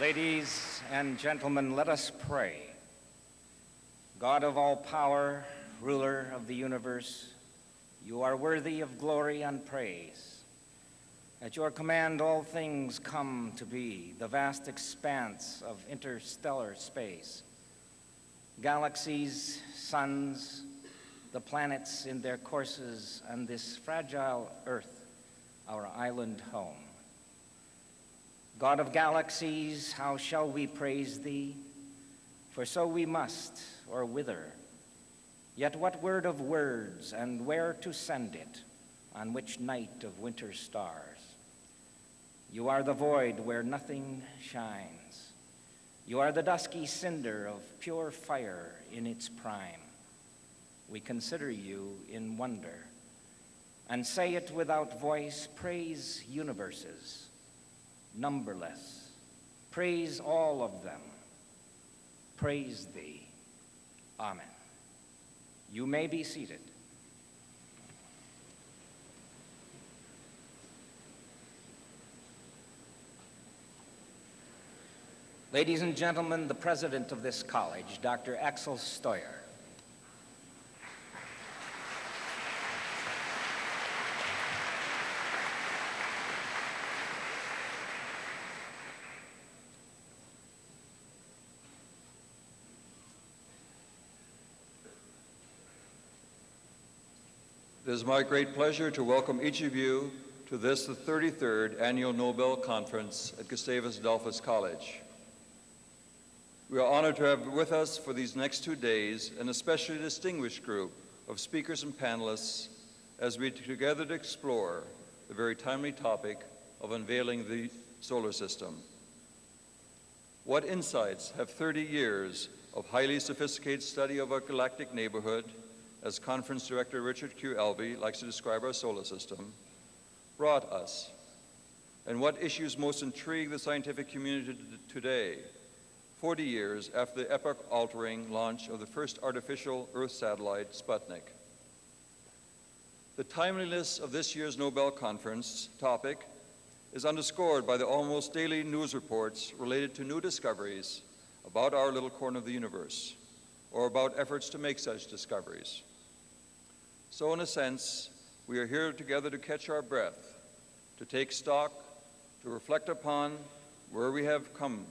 Ladies and gentlemen, let us pray. God of all power, ruler of the universe, you are worthy of glory and praise. At your command, all things come to be, the vast expanse of interstellar space. Galaxies, suns, the planets in their courses, and this fragile earth, our island home. God of galaxies, how shall we praise thee? For so we must, or whither. Yet what word of words, and where to send it, on which night of winter stars? You are the void where nothing shines. You are the dusky cinder of pure fire in its prime. We consider you in wonder, and say it without voice, praise universes numberless. Praise all of them. Praise thee. Amen. You may be seated. Ladies and gentlemen, the president of this college, Dr. Axel Steuer. It is my great pleasure to welcome each of you to this, the 33rd Annual Nobel Conference at Gustavus Adolphus College. We are honored to have with us for these next two days an especially distinguished group of speakers and panelists as we together to explore the very timely topic of unveiling the solar system. What insights have 30 years of highly sophisticated study of our galactic neighborhood as conference director Richard Q. Elvee likes to describe our solar system, brought us, and what issues most intrigue the scientific community today, 40 years after the epoch-altering launch of the first artificial Earth satellite, Sputnik. The timeliness of this year's Nobel Conference topic is underscored by the almost daily news reports related to new discoveries about our little corner of the universe, or about efforts to make such discoveries. So in a sense, we are here together to catch our breath, to take stock, to reflect upon where we have come,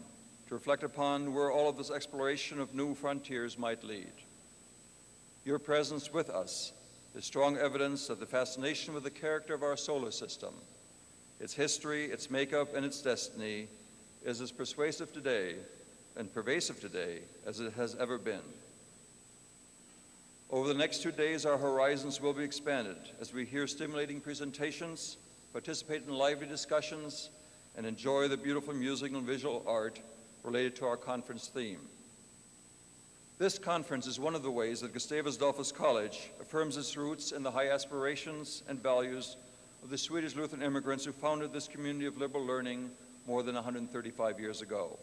to reflect upon where all of this exploration of new frontiers might lead. Your presence with us is strong evidence that the fascination with the character of our solar system, its history, its makeup, and its destiny is as persuasive today and pervasive today as it has ever been. Over the next two days, our horizons will be expanded as we hear stimulating presentations, participate in lively discussions, and enjoy the beautiful music and visual art related to our conference theme. This conference is one of the ways that Gustavus Adolphus College affirms its roots in the high aspirations and values of the Swedish Lutheran immigrants who founded this community of liberal learning more than 135 years ago.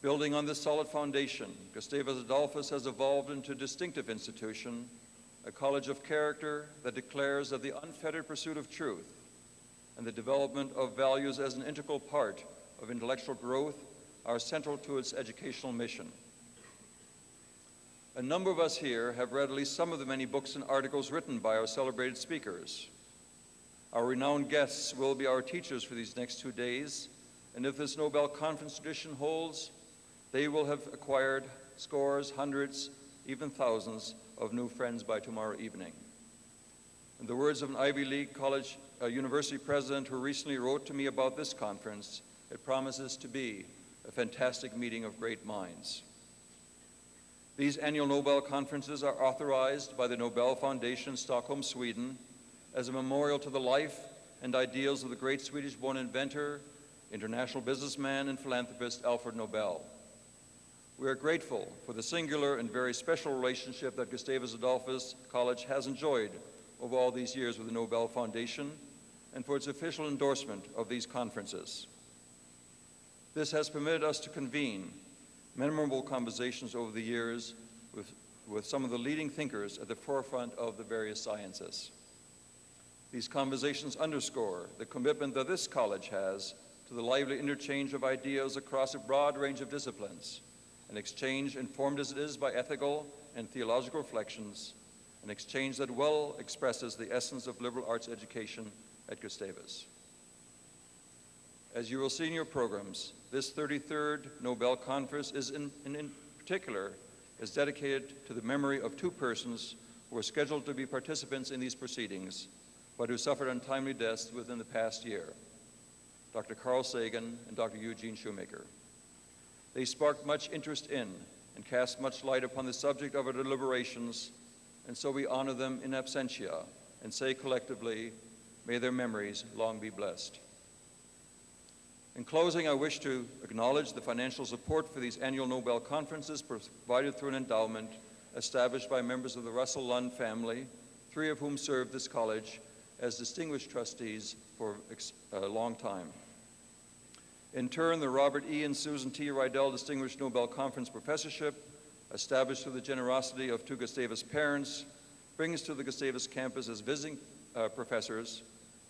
Building on this solid foundation, Gustavus Adolphus has evolved into a distinctive institution, a college of character that declares that the unfettered pursuit of truth and the development of values as an integral part of intellectual growth are central to its educational mission. A number of us here have read at least some of the many books and articles written by our celebrated speakers. Our renowned guests will be our teachers for these next two days, and if this Nobel Conference tradition holds, they will have acquired scores, hundreds, even thousands of new friends by tomorrow evening. In the words of an Ivy League college uh, university president who recently wrote to me about this conference, it promises to be a fantastic meeting of great minds. These annual Nobel conferences are authorized by the Nobel Foundation, Stockholm, Sweden, as a memorial to the life and ideals of the great Swedish-born inventor, international businessman, and philanthropist Alfred Nobel. We are grateful for the singular and very special relationship that Gustavus Adolphus College has enjoyed over all these years with the Nobel Foundation and for its official endorsement of these conferences. This has permitted us to convene memorable conversations over the years with, with some of the leading thinkers at the forefront of the various sciences. These conversations underscore the commitment that this college has to the lively interchange of ideas across a broad range of disciplines, an exchange informed as it is by ethical and theological reflections, an exchange that well expresses the essence of liberal arts education at Gustavus. As you will see in your programs, this 33rd Nobel Conference is in, in, particular is dedicated to the memory of two persons who were scheduled to be participants in these proceedings, but who suffered untimely deaths within the past year, Dr. Carl Sagan and Dr. Eugene Shoemaker. They sparked much interest in and cast much light upon the subject of our deliberations, and so we honor them in absentia and say collectively, may their memories long be blessed. In closing, I wish to acknowledge the financial support for these annual Nobel conferences provided through an endowment established by members of the Russell Lund family, three of whom served this college as distinguished trustees for a uh, long time. In turn, the Robert E. and Susan T. Rydell Distinguished Nobel Conference Professorship, established through the generosity of two Gustavus parents, brings to the Gustavus campus as visiting uh, professors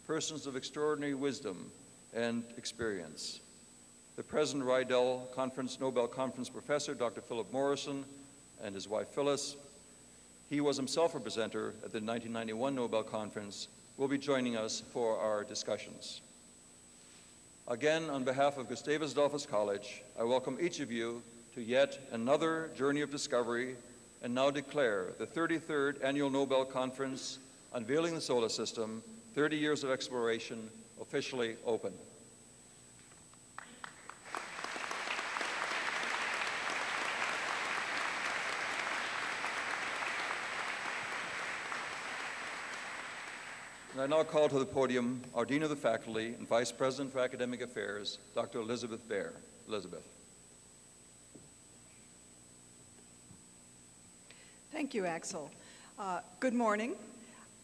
persons of extraordinary wisdom and experience. The present Rydell Conference Nobel Conference professor, Dr. Philip Morrison, and his wife Phyllis, he was himself a presenter at the 1991 Nobel Conference, will be joining us for our discussions. Again, on behalf of Gustavus Adolphus College, I welcome each of you to yet another journey of discovery and now declare the 33rd Annual Nobel Conference Unveiling the Solar System, 30 Years of Exploration, officially open. And I now call to the podium our Dean of the Faculty and Vice President for Academic Affairs, Dr. Elizabeth Baer. Elizabeth. Thank you, Axel. Uh, good morning.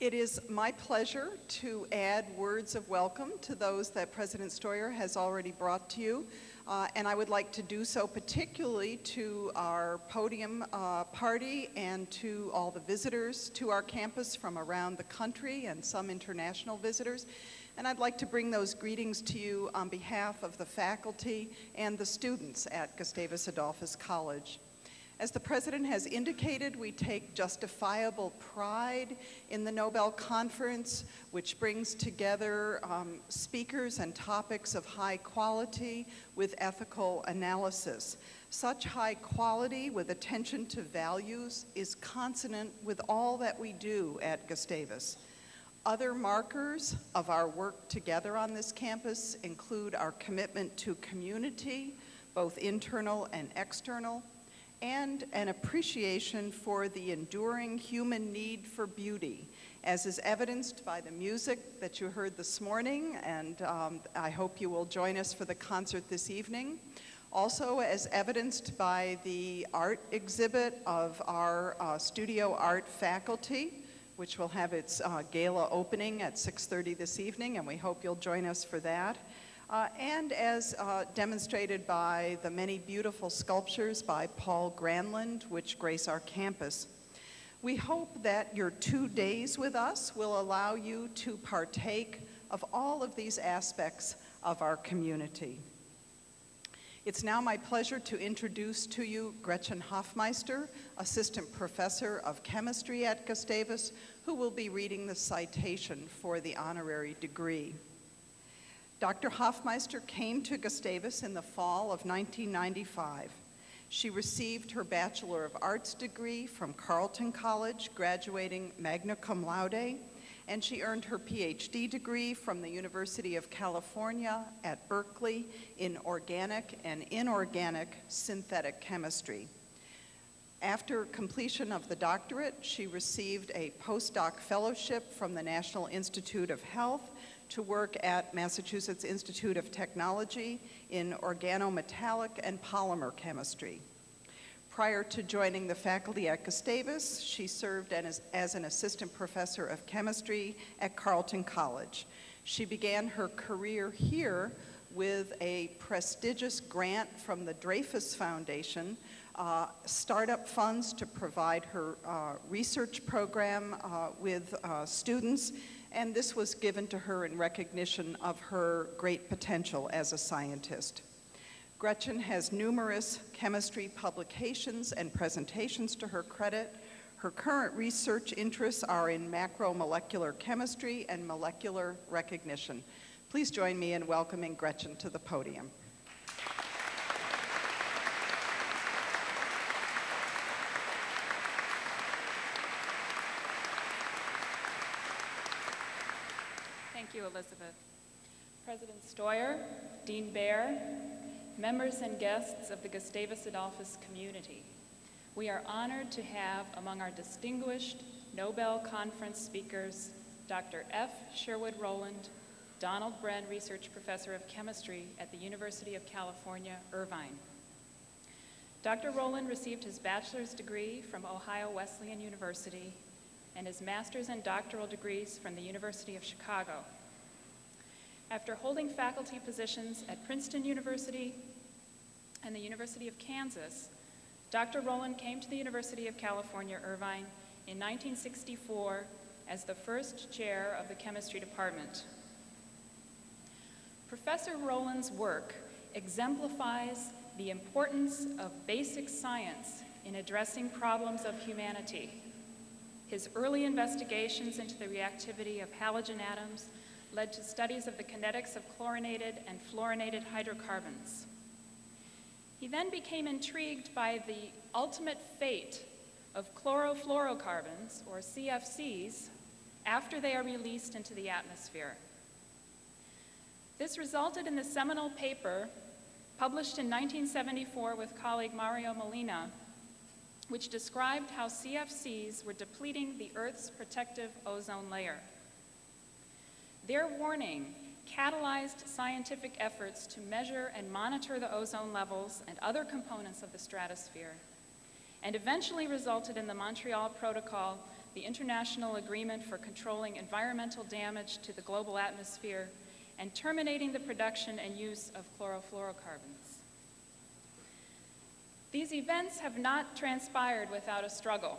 It is my pleasure to add words of welcome to those that President Steuer has already brought to you. Uh, and I would like to do so particularly to our podium uh, party and to all the visitors to our campus from around the country and some international visitors. And I'd like to bring those greetings to you on behalf of the faculty and the students at Gustavus Adolphus College. As the President has indicated, we take justifiable pride in the Nobel Conference, which brings together um, speakers and topics of high quality with ethical analysis. Such high quality with attention to values is consonant with all that we do at Gustavus. Other markers of our work together on this campus include our commitment to community, both internal and external, and an appreciation for the enduring human need for beauty, as is evidenced by the music that you heard this morning, and um, I hope you will join us for the concert this evening. Also, as evidenced by the art exhibit of our uh, studio art faculty, which will have its uh, gala opening at 6.30 this evening, and we hope you'll join us for that. Uh, and as uh, demonstrated by the many beautiful sculptures by Paul Granlund, which grace our campus. We hope that your two days with us will allow you to partake of all of these aspects of our community. It's now my pleasure to introduce to you Gretchen Hofmeister, Assistant Professor of Chemistry at Gustavus, who will be reading the citation for the honorary degree. Dr. Hofmeister came to Gustavus in the fall of 1995. She received her Bachelor of Arts degree from Carleton College, graduating magna cum laude, and she earned her PhD degree from the University of California at Berkeley in organic and inorganic synthetic chemistry. After completion of the doctorate, she received a postdoc fellowship from the National Institute of Health to work at Massachusetts Institute of Technology in organometallic and polymer chemistry. Prior to joining the faculty at Gustavus, she served as, as an assistant professor of chemistry at Carleton College. She began her career here with a prestigious grant from the Dreyfus Foundation, uh, startup funds to provide her uh, research program uh, with uh, students and this was given to her in recognition of her great potential as a scientist. Gretchen has numerous chemistry publications and presentations to her credit. Her current research interests are in macromolecular chemistry and molecular recognition. Please join me in welcoming Gretchen to the podium. Elizabeth. President Steuer, Dean Baer, members and guests of the Gustavus Adolphus community, we are honored to have among our distinguished Nobel Conference speakers Dr. F. Sherwood Rowland, Donald Bren Research Professor of Chemistry at the University of California, Irvine. Dr. Rowland received his bachelor's degree from Ohio Wesleyan University and his master's and doctoral degrees from the University of Chicago. After holding faculty positions at Princeton University and the University of Kansas, Dr. Rowland came to the University of California, Irvine in 1964 as the first chair of the chemistry department. Professor Rowland's work exemplifies the importance of basic science in addressing problems of humanity. His early investigations into the reactivity of halogen atoms led to studies of the kinetics of chlorinated and fluorinated hydrocarbons. He then became intrigued by the ultimate fate of chlorofluorocarbons, or CFCs, after they are released into the atmosphere. This resulted in the seminal paper published in 1974 with colleague Mario Molina, which described how CFCs were depleting the Earth's protective ozone layer. Their warning catalyzed scientific efforts to measure and monitor the ozone levels and other components of the stratosphere, and eventually resulted in the Montreal Protocol, the international agreement for controlling environmental damage to the global atmosphere and terminating the production and use of chlorofluorocarbons. These events have not transpired without a struggle.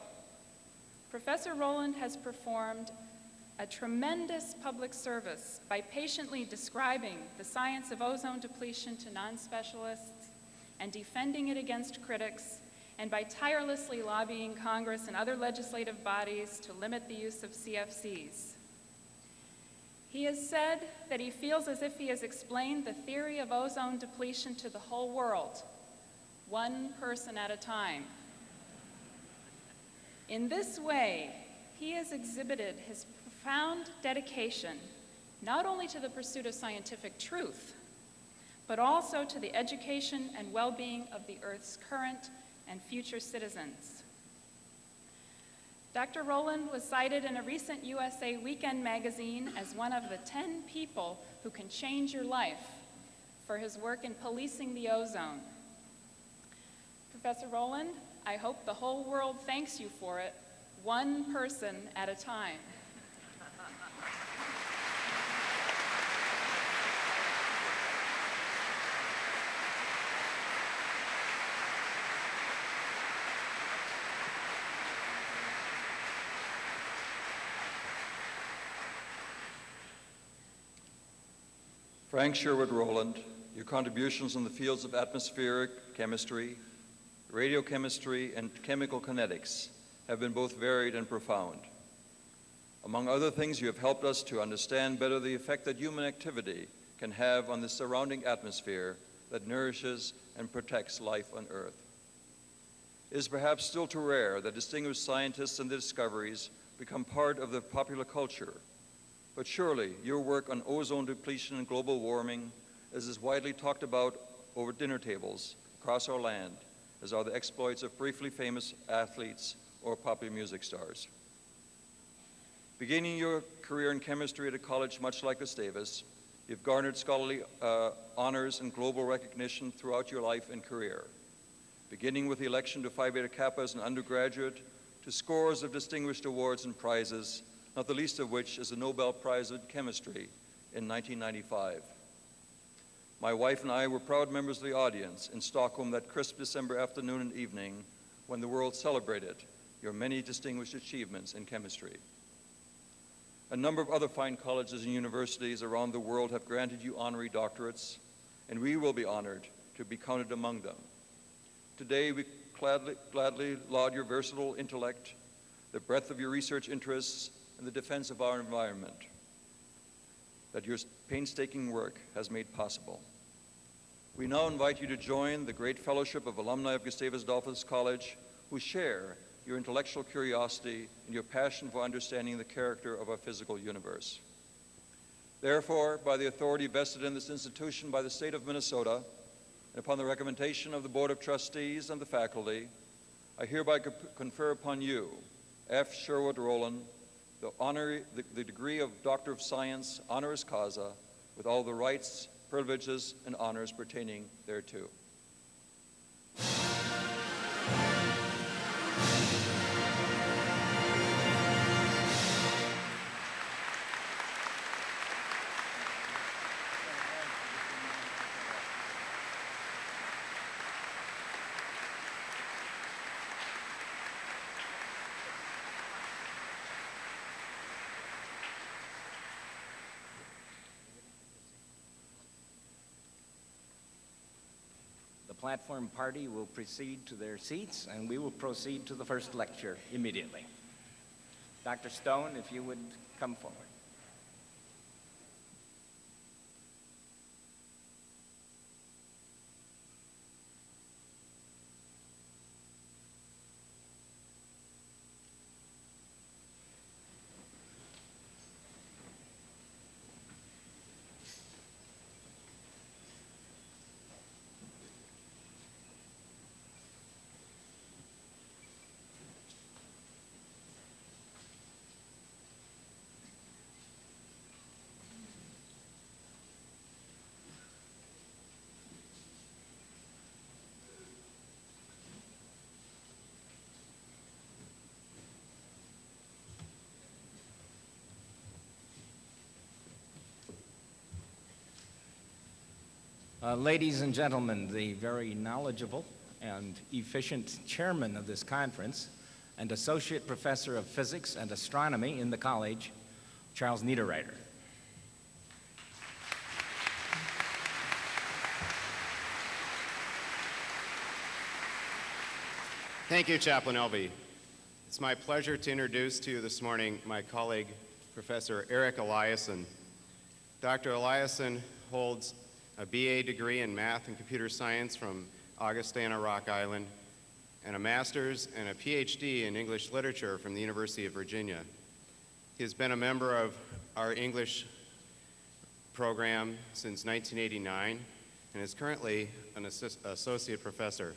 Professor Rowland has performed a tremendous public service by patiently describing the science of ozone depletion to non-specialists and defending it against critics, and by tirelessly lobbying Congress and other legislative bodies to limit the use of CFCs. He has said that he feels as if he has explained the theory of ozone depletion to the whole world, one person at a time. In this way, he has exhibited his profound dedication not only to the pursuit of scientific truth, but also to the education and well-being of the Earth's current and future citizens. Dr. Rowland was cited in a recent USA Weekend magazine as one of the 10 people who can change your life for his work in policing the ozone. Professor Rowland, I hope the whole world thanks you for it, one person at a time. Frank Sherwood Rowland, your contributions in the fields of atmospheric chemistry, radiochemistry, and chemical kinetics have been both varied and profound. Among other things, you have helped us to understand better the effect that human activity can have on the surrounding atmosphere that nourishes and protects life on Earth. It is perhaps still too rare that distinguished scientists and their discoveries become part of the popular culture but surely your work on ozone depletion and global warming, is as widely talked about over dinner tables across our land, as are the exploits of briefly famous athletes or popular music stars. Beginning your career in chemistry at a college much like Gustavus, you've garnered scholarly uh, honors and global recognition throughout your life and career. Beginning with the election to Phi Beta Kappa as an undergraduate, to scores of distinguished awards and prizes, not the least of which is the Nobel Prize in Chemistry in 1995. My wife and I were proud members of the audience in Stockholm that crisp December afternoon and evening when the world celebrated your many distinguished achievements in chemistry. A number of other fine colleges and universities around the world have granted you honorary doctorates, and we will be honored to be counted among them. Today, we gladly, gladly laud your versatile intellect, the breadth of your research interests, and the defense of our environment that your painstaking work has made possible. We now invite you to join the great fellowship of alumni of Gustavus Adolphus College who share your intellectual curiosity and your passion for understanding the character of our physical universe. Therefore, by the authority vested in this institution by the state of Minnesota, and upon the recommendation of the Board of Trustees and the faculty, I hereby confer upon you, F. Sherwood Rowland, the, honor, the, the degree of Doctor of Science, honoris causa, with all the rights, privileges, and honors pertaining thereto. Platform party will proceed to their seats, and we will proceed to the first lecture immediately. Dr. Stone, if you would come forward. Uh, ladies and gentlemen, the very knowledgeable and efficient chairman of this conference and associate professor of physics and astronomy in the college, Charles Niederriter. Thank you, Chaplain Elvee. It's my pleasure to introduce to you this morning my colleague, Professor Eric Eliason. Dr. Eliason holds a BA degree in math and computer science from Augustana Rock Island, and a master's and a PhD in English literature from the University of Virginia. He has been a member of our English program since 1989 and is currently an associate professor.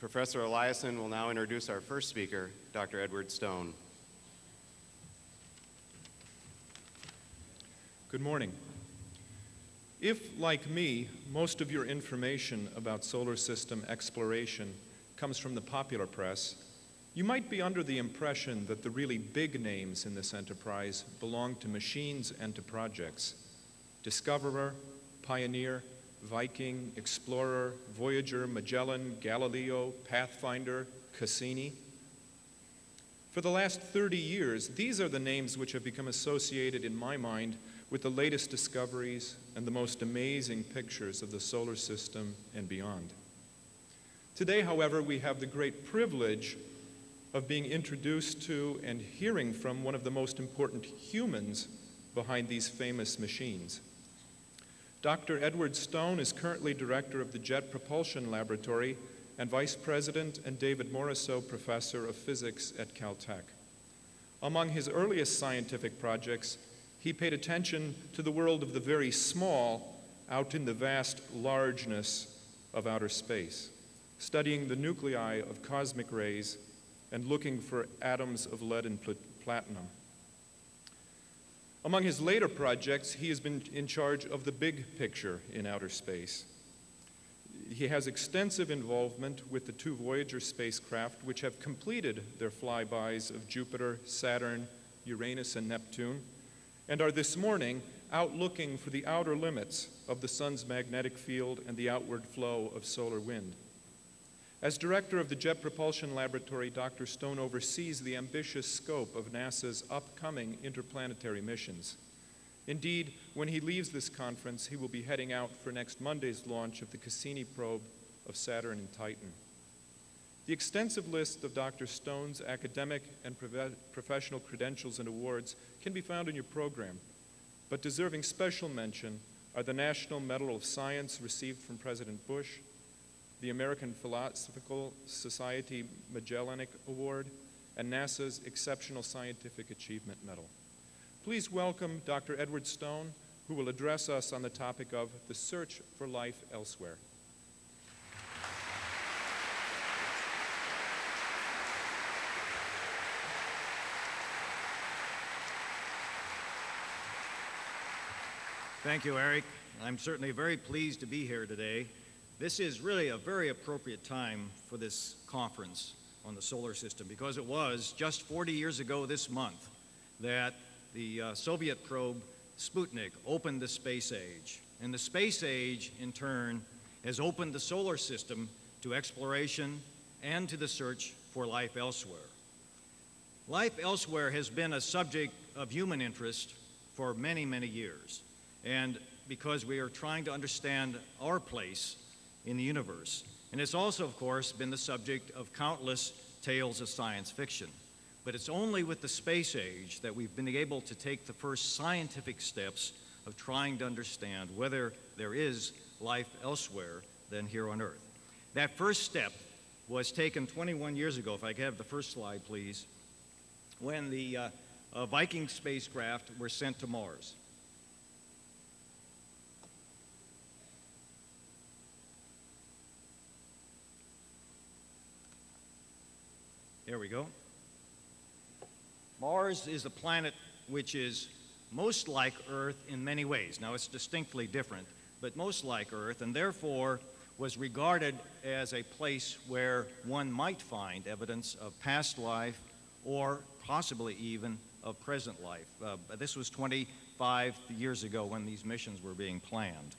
Professor Eliason will now introduce our first speaker, Dr. Edward Stone. Good morning. If, like me, most of your information about solar system exploration comes from the popular press, you might be under the impression that the really big names in this enterprise belong to machines and to projects. Discoverer, Pioneer, Viking, Explorer, Voyager, Magellan, Galileo, Pathfinder, Cassini. For the last 30 years, these are the names which have become associated in my mind with the latest discoveries and the most amazing pictures of the solar system and beyond. Today, however, we have the great privilege of being introduced to and hearing from one of the most important humans behind these famous machines. Dr. Edward Stone is currently director of the Jet Propulsion Laboratory and vice president and David Morrisroe professor of physics at Caltech. Among his earliest scientific projects, he paid attention to the world of the very small out in the vast largeness of outer space, studying the nuclei of cosmic rays and looking for atoms of lead and pl- platinum. Among his later projects, he has been in charge of the big picture in outer space. He has extensive involvement with the two Voyager spacecraft, which have completed their flybys of Jupiter, Saturn, Uranus, and Neptune, and are this morning out looking for the outer limits of the sun's magnetic field and the outward flow of solar wind. As director of the Jet Propulsion Laboratory, Dr. Stone oversees the ambitious scope of NASA's upcoming interplanetary missions. Indeed, when he leaves this conference, he will be heading out for next Monday's launch of the Cassini probe of Saturn and Titan. The extensive list of Dr. Stone's academic and professional credentials and awards can be found in your program, but deserving special mention are the National Medal of Science received from President Bush, the American Philosophical Society Magellanic Award, and NASA's Exceptional Scientific Achievement Medal. Please welcome Dr. Edward Stone, who will address us on the topic of the search for life elsewhere. Thank you, Eric. I'm certainly very pleased to be here today. This is really a very appropriate time for this conference on the solar system because it was just 40 years ago this month that the uh, Soviet probe Sputnik opened the space age. And the space age, in turn, has opened the solar system to exploration and to the search for life elsewhere. Life elsewhere has been a subject of human interest for many, many years and because we are trying to understand our place in the universe. And it's also, of course, been the subject of countless tales of science fiction. But it's only with the space age that we've been able to take the first scientific steps of trying to understand whether there is life elsewhere than here on Earth. That first step was taken 21 years ago, if I could have the first slide, please, when the uh, uh, Viking spacecraft were sent to Mars. There we go. Mars is a planet which is most like Earth in many ways. Now, it's distinctly different, but most like Earth, and therefore was regarded as a place where one might find evidence of past life or possibly even of present life. Uh, this was 25 years ago when these missions were being planned.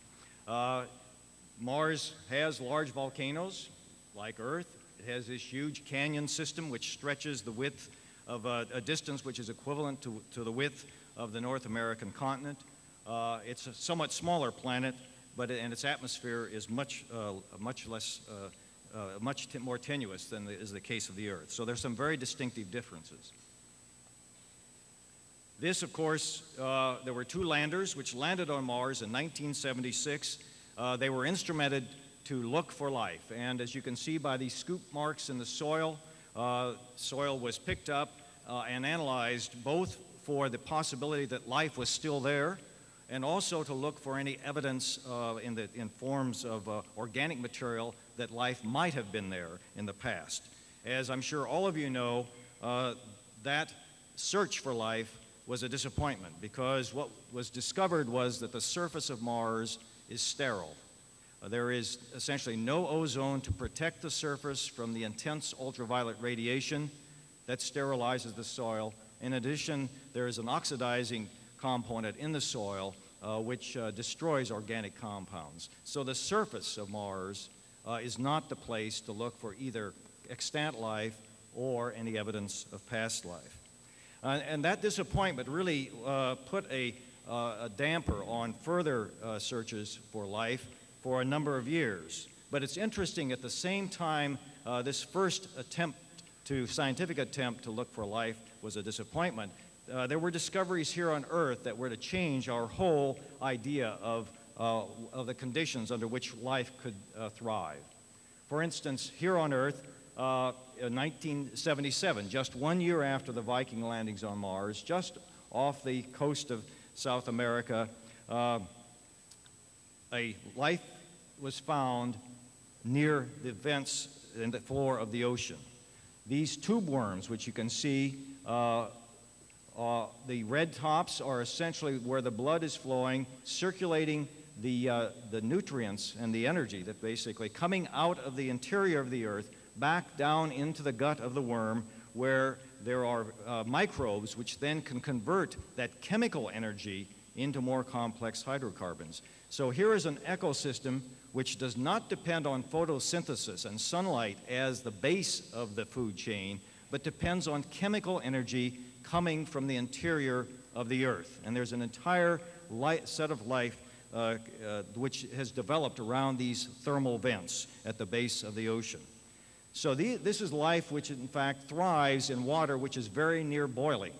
Uh, Mars has large volcanoes like Earth. It has this huge canyon system which stretches the width of a, a distance which is equivalent to, to the width of the North American continent. Uh, it's a somewhat smaller planet, but and its atmosphere is much, uh, much less, uh, uh much more tenuous than the, is the case of the Earth. So there's some very distinctive differences. This, of course, uh, there were two landers which landed on Mars in 1976. Uh, they were instrumented to look for life. And as you can see by these scoop marks in the soil, uh, soil was picked up uh, and analyzed both for the possibility that life was still there and also to look for any evidence uh, in, the, in forms of uh, organic material that life might have been there in the past. As I'm sure all of you know, uh, that search for life was a disappointment because what was discovered was that the surface of Mars is sterile. Uh, there is essentially no ozone to protect the surface from the intense ultraviolet radiation that sterilizes the soil. In addition, there is an oxidizing component in the soil uh, which uh, destroys organic compounds. So the surface of Mars uh, is not the place to look for either extant life or any evidence of past life. Uh, and that disappointment really uh, put a, a, damper on further searches for life for a number of years. But it's interesting, at the same time, uh, this first attempt to, scientific attempt to look for life was a disappointment. Uh, there were discoveries here on Earth that were to change our whole idea of, uh, of the conditions under which life could uh, thrive. For instance, here on Earth, uh, in 1977, just one year after the Viking landings on Mars, just off the coast of South America, uh, a life was found near the vents in the floor of the ocean. These tube worms, which you can see, uh, uh, the red tops are essentially where the blood is flowing, circulating the, uh, the nutrients and the energy that basically coming out of the interior of the earth back down into the gut of the worm where there are uh, microbes which then can convert that chemical energy into more complex hydrocarbons. So here is an ecosystem which does not depend on photosynthesis and sunlight as the base of the food chain, but depends on chemical energy coming from the interior of the earth. And there's an entire set of life uh, uh, which has developed around these thermal vents at the base of the ocean. So the, this is life which, in fact, thrives in water which is very near boiling.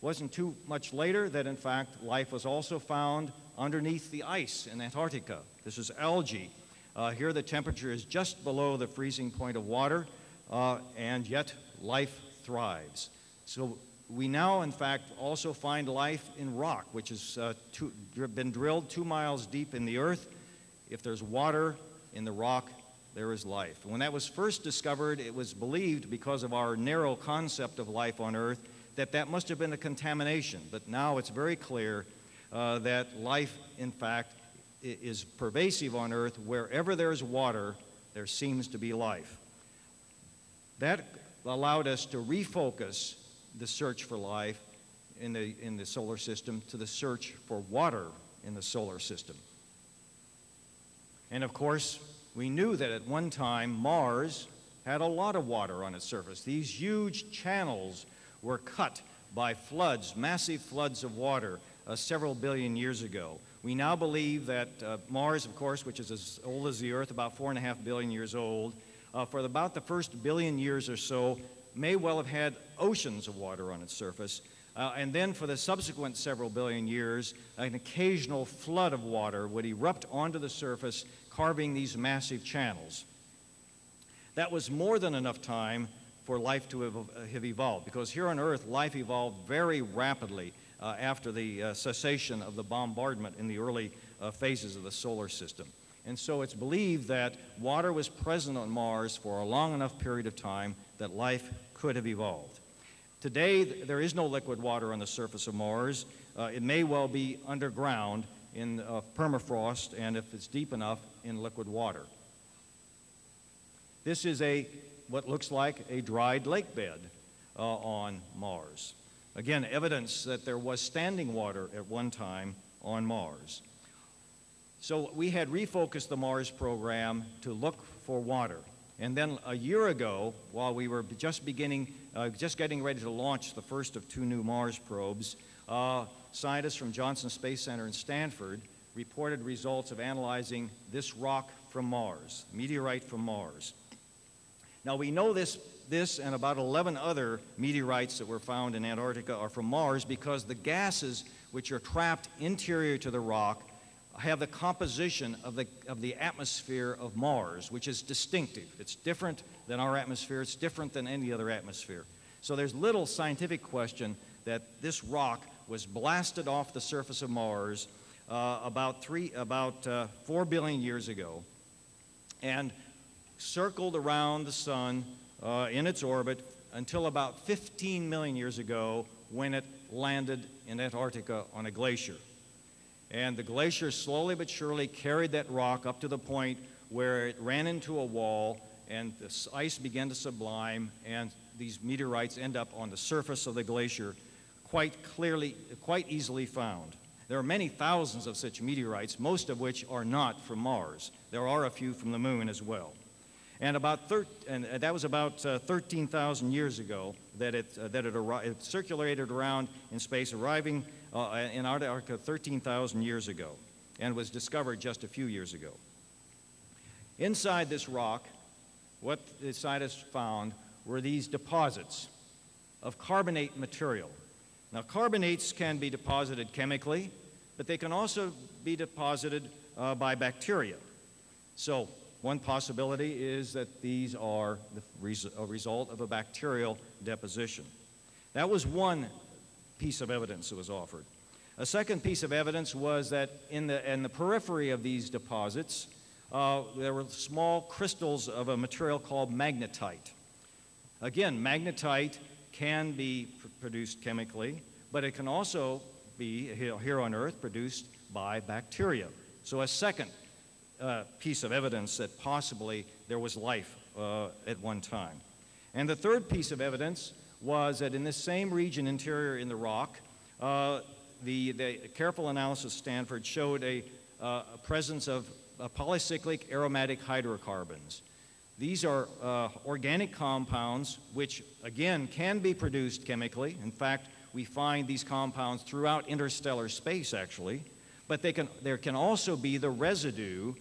Wasn't too much later that, in fact, life was also found underneath the ice in Antarctica. This is algae. Uh, here, the temperature is just below the freezing point of water, uh, and yet life thrives. So we now, in fact, also find life in rock, which has uh, been drilled two miles deep in the earth. If there's water in the rock, there is life. When that was first discovered, it was believed, because of our narrow concept of life on earth, that that must have been a contamination. But now it's very clear uh, that life, in fact, is pervasive on earth. Wherever there's water, there seems to be life. That allowed us to refocus the search for life in the, in the solar system to the search for water in the solar system. And of course, we knew that at one time Mars had a lot of water on its surface. These huge channels were cut by floods, massive floods of water, uh, several billion years ago. We now believe that uh, Mars, of course, which is as old as the Earth, about four and a half billion years old, uh, for about the first billion years or so, may well have had oceans of water on its surface. Uh, and then for the subsequent several billion years, an occasional flood of water would erupt onto the surface, carving these massive channels. That was more than enough time for life to have, uh, have evolved, because here on Earth, life evolved very rapidly uh, after the uh, cessation of the bombardment in the early uh, phases of the solar system. And so it's believed that water was present on Mars for a long enough period of time that life could have evolved. Today, there is no liquid water on the surface of Mars. Uh, it may well be underground in uh, permafrost, and if it's deep enough, in liquid water. This is a what looks like a dried lake bed uh, on Mars. Again, evidence that there was standing water at one time on Mars. So we had refocused the Mars program to look for water. And then a year ago, while we were just beginning, uh, just getting ready to launch the first of two new Mars probes, uh, scientists from Johnson Space Center in Stanford reported results of analyzing this rock from Mars, meteorite from Mars. Now we know this, this and about 11 other meteorites that were found in Antarctica are from Mars because the gases which are trapped interior to the rock have the composition of the, of the atmosphere of Mars, which is distinctive. It's different than our atmosphere, it's different than any other atmosphere. So there's little scientific question that this rock was blasted off the surface of Mars uh, about, three, about uh, four billion years ago and circled around the sun uh, in its orbit until about 15 million years ago when it landed in Antarctica on a glacier. And the glacier slowly but surely carried that rock up to the point where it ran into a wall and the ice began to sublime and these meteorites end up on the surface of the glacier quite clearly, quite easily found. There are many thousands of such meteorites, most of which are not from Mars. There are a few from the moon as well. And, about thir- and that was about uh, 13,000 years ago that, it, uh, that it, ar- it circulated around in space, arriving uh, in Antarctica 13,000 years ago and was discovered just a few years ago. Inside this rock, what the scientists found were these deposits of carbonate material. Now, carbonates can be deposited chemically, but they can also be deposited uh, by bacteria. So, one possibility is that these are the res- a result of a bacterial deposition. That was one piece of evidence that was offered. A second piece of evidence was that in the, in the periphery of these deposits, uh, there were small crystals of a material called magnetite. Again, magnetite can be pr- produced chemically, but it can also be, here on Earth, produced by bacteria. So, a second uh, piece of evidence that possibly there was life uh, at one time. And the third piece of evidence was that in this same region interior in the rock, uh, the, the, careful analysis of Stanford showed a, uh, a presence of uh, polycyclic aromatic hydrocarbons. These are uh, organic compounds which, again, can be produced chemically. In fact, we find these compounds throughout interstellar space, actually. But they can, there can also be the residue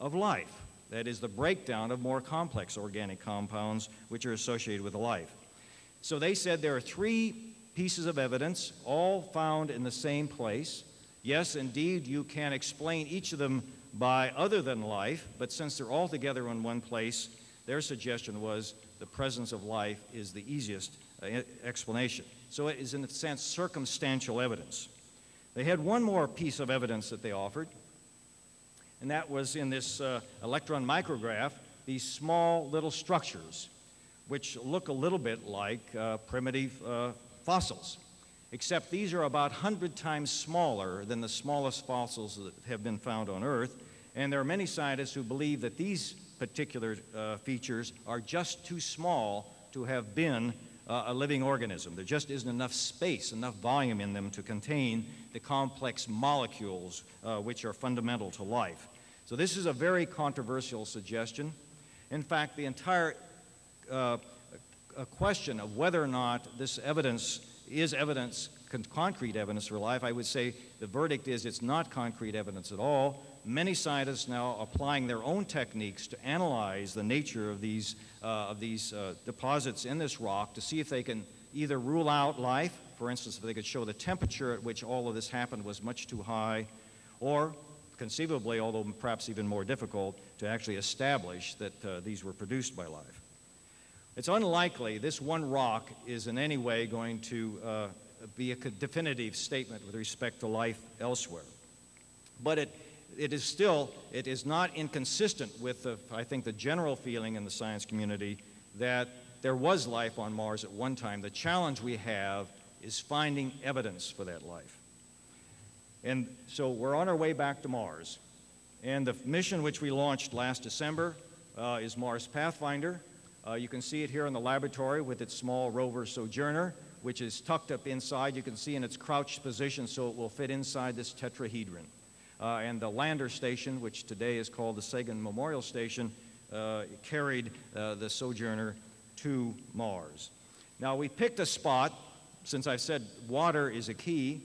of life. That is, the breakdown of more complex organic compounds which are associated with life. So they said there are three pieces of evidence, all found in the same place. Yes, indeed, you can explain each of them by other than life, but since they're all together in one place, their suggestion was the presence of life is the easiest uh, explanation. So it is, in a sense, circumstantial evidence. They had one more piece of evidence that they offered, and that was in this uh, electron micrograph, these small little structures, which look a little bit like uh, primitive uh, fossils, except these are about 100 times smaller than the smallest fossils that have been found on Earth. And there are many scientists who believe that these particular uh, features are just too small to have been uh, a living organism. There just isn't enough space, enough volume in them to contain the complex molecules uh, which are fundamental to life. So, this is a very controversial suggestion. In fact, the entire uh, question of whether or not this evidence is evidence, con- concrete evidence for life, I would say the verdict is it's not concrete evidence at all. Many scientists now applying their own techniques to analyze the nature of these, uh, of these uh, deposits in this rock to see if they can either rule out life, for instance, if they could show the temperature at which all of this happened was much too high, or conceivably, although perhaps even more difficult, to actually establish that uh, these were produced by life. It's unlikely this one rock is in any way going to uh, be a definitive statement with respect to life elsewhere. But it, it is still, it is not inconsistent with, the, I think, the general feeling in the science community that there was life on Mars at one time. The challenge we have is finding evidence for that life. And so we're on our way back to Mars. And the mission which we launched last December uh, is Mars Pathfinder. Uh, you can see it here in the laboratory with its small rover Sojourner, which is tucked up inside. You can see in its crouched position so it will fit inside this tetrahedron. Uh, and the lander station, which today is called the Sagan Memorial Station, uh, carried uh, the Sojourner to Mars. Now, we picked a spot, since I've said water is a key,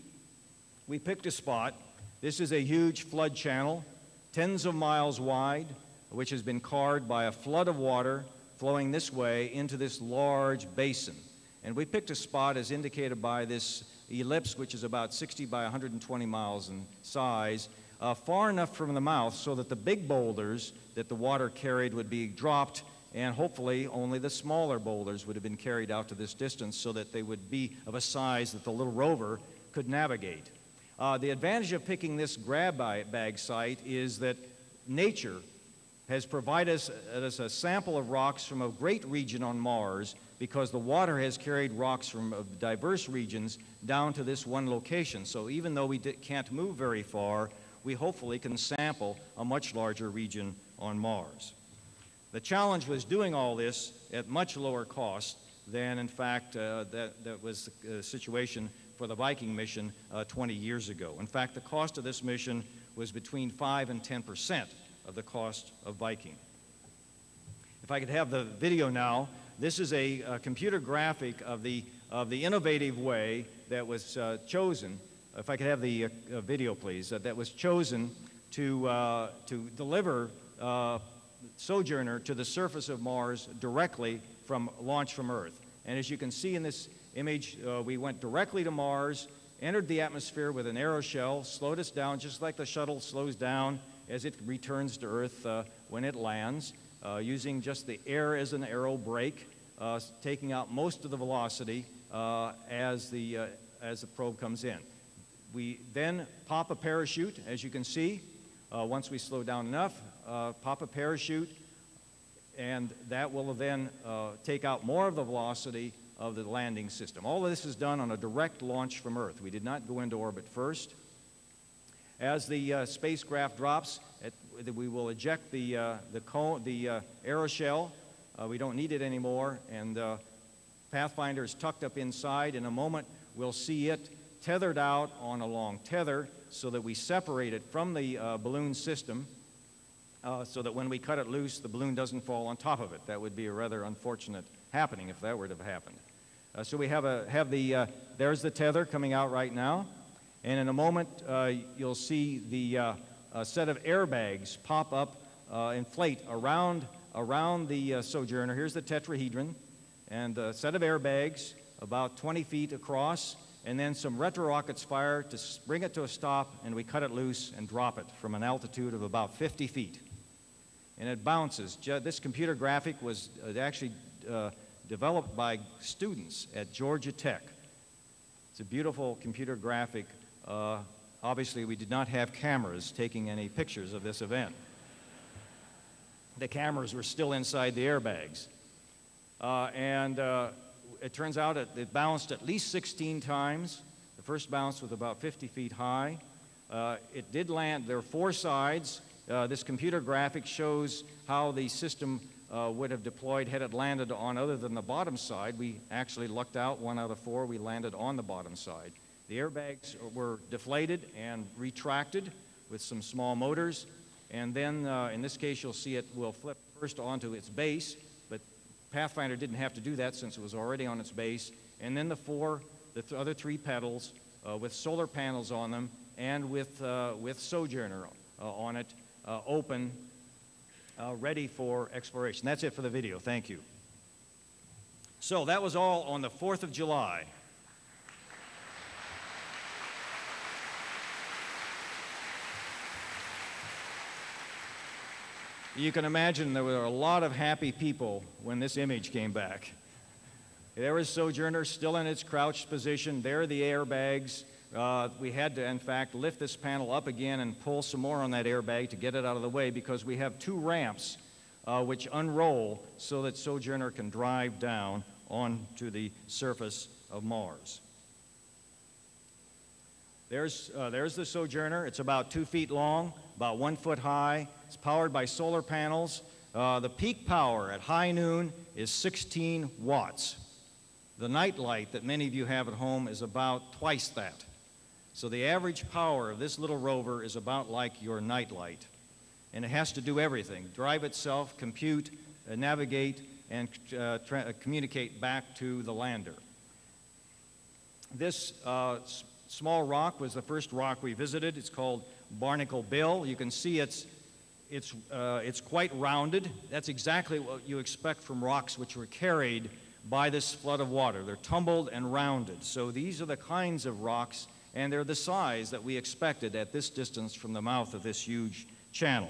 we picked a spot. This is a huge flood channel, tens of miles wide, which has been carved by a flood of water flowing this way into this large basin. And we picked a spot as indicated by this ellipse, which is about 60 by 120 miles in size, uh, far enough from the mouth so that the big boulders that the water carried would be dropped, and hopefully only the smaller boulders would have been carried out to this distance so that they would be of a size that the little rover could navigate. Uh, the advantage of picking this grab bag site is that nature has provided us, us, a sample of rocks from a great region on Mars because the water has carried rocks from diverse regions down to this one location. So even though we can't move very far, we hopefully can sample a much larger region on Mars. The challenge was doing all this at much lower cost than, in fact, uh, that, that was the situation for the Viking mission uh, 20 years ago. In fact, the cost of this mission was between 5 and 10 percent of the cost of Viking. If I could have the video now, this is a, a computer graphic of the, of the innovative way that was uh, chosen. If I could have the uh, video, please, uh, that was chosen to, uh, to deliver uh, Sojourner to the surface of Mars directly from launch from Earth. And as you can see in this image, uh, we went directly to Mars, entered the atmosphere with an aeroshell, slowed us down just like the shuttle slows down as it returns to Earth uh, when it lands, uh, using just the air as an aero brake, uh, taking out most of the velocity uh, as, the, uh, as the probe comes in. We then pop a parachute, as you can see. once we slow down enough, pop a parachute, and that will then take out more of the velocity of the landing system. All of this is done on a direct launch from Earth. We did not go into orbit first. As the uh, spacecraft drops, at, we will eject the, uh, the, cone, the uh, aeroshell. Uh, we don't need it anymore, and uh, Pathfinder is tucked up inside. In a moment, we'll see it tethered out on a long tether so that we separate it from the uh, balloon system. so that when we cut it loose, the balloon doesn't fall on top of it. That would be a rather unfortunate happening if that were to have happened. Uh, so we have, a, have the, uh, there's the tether coming out right now. And in a moment, uh, you'll see the uh, a set of airbags pop up, uh, inflate around, around the uh, Sojourner. Here's the tetrahedron, and a set of airbags about 20 feet across, and then some retro rockets fire to bring it to a stop, and we cut it loose and drop it from an altitude of about 50 feet. And it bounces. This computer graphic was uh, actually uh, developed by students at Georgia Tech. It's a beautiful computer graphic. Uh, obviously, we did not have cameras taking any pictures of this event. The cameras were still inside the airbags. Uh, and uh, it turns out it, it bounced at least 16 times. The first bounce was about 50 feet high. Uh, it did land, there are four sides. Uh, this computer graphic shows how the system uh, would have deployed had it landed on other than the bottom side. We actually lucked out one out of four, we landed on the bottom side. The airbags were deflated and retracted with some small motors. And then, uh, in this case, you'll see it will flip first onto its base, but Pathfinder didn't have to do that since it was already on its base. And then the four, the th- other three pedals uh, with solar panels on them and with, uh, with Sojourner uh, on it, uh, open, uh, ready for exploration. That's it for the video. Thank you. So that was all on the 4th of July. You can imagine there were a lot of happy people when this image came back. There was Sojourner still in its crouched position. There are the airbags. Uh, we had to, in fact, lift this panel up again and pull some more on that airbag to get it out of the way because we have two ramps uh, which unroll so that Sojourner can drive down onto the surface of Mars. There's, uh, there's the Sojourner. It's about two feet long, about one foot high. It's powered by solar panels. Uh, the peak power at high noon is 16 watts. The night light that many of you have at home is about twice that. So the average power of this little rover is about like your night light. And it has to do everything drive itself, compute, uh, navigate, and uh, uh, communicate back to the lander. This uh, small rock was the first rock we visited. It's called Barnacle Bill. You can see it's, it's, uh, it's quite rounded. That's exactly what you expect from rocks which were carried by this flood of water. They're tumbled and rounded. So these are the kinds of rocks, and they're the size that we expected at this distance from the mouth of this huge channel.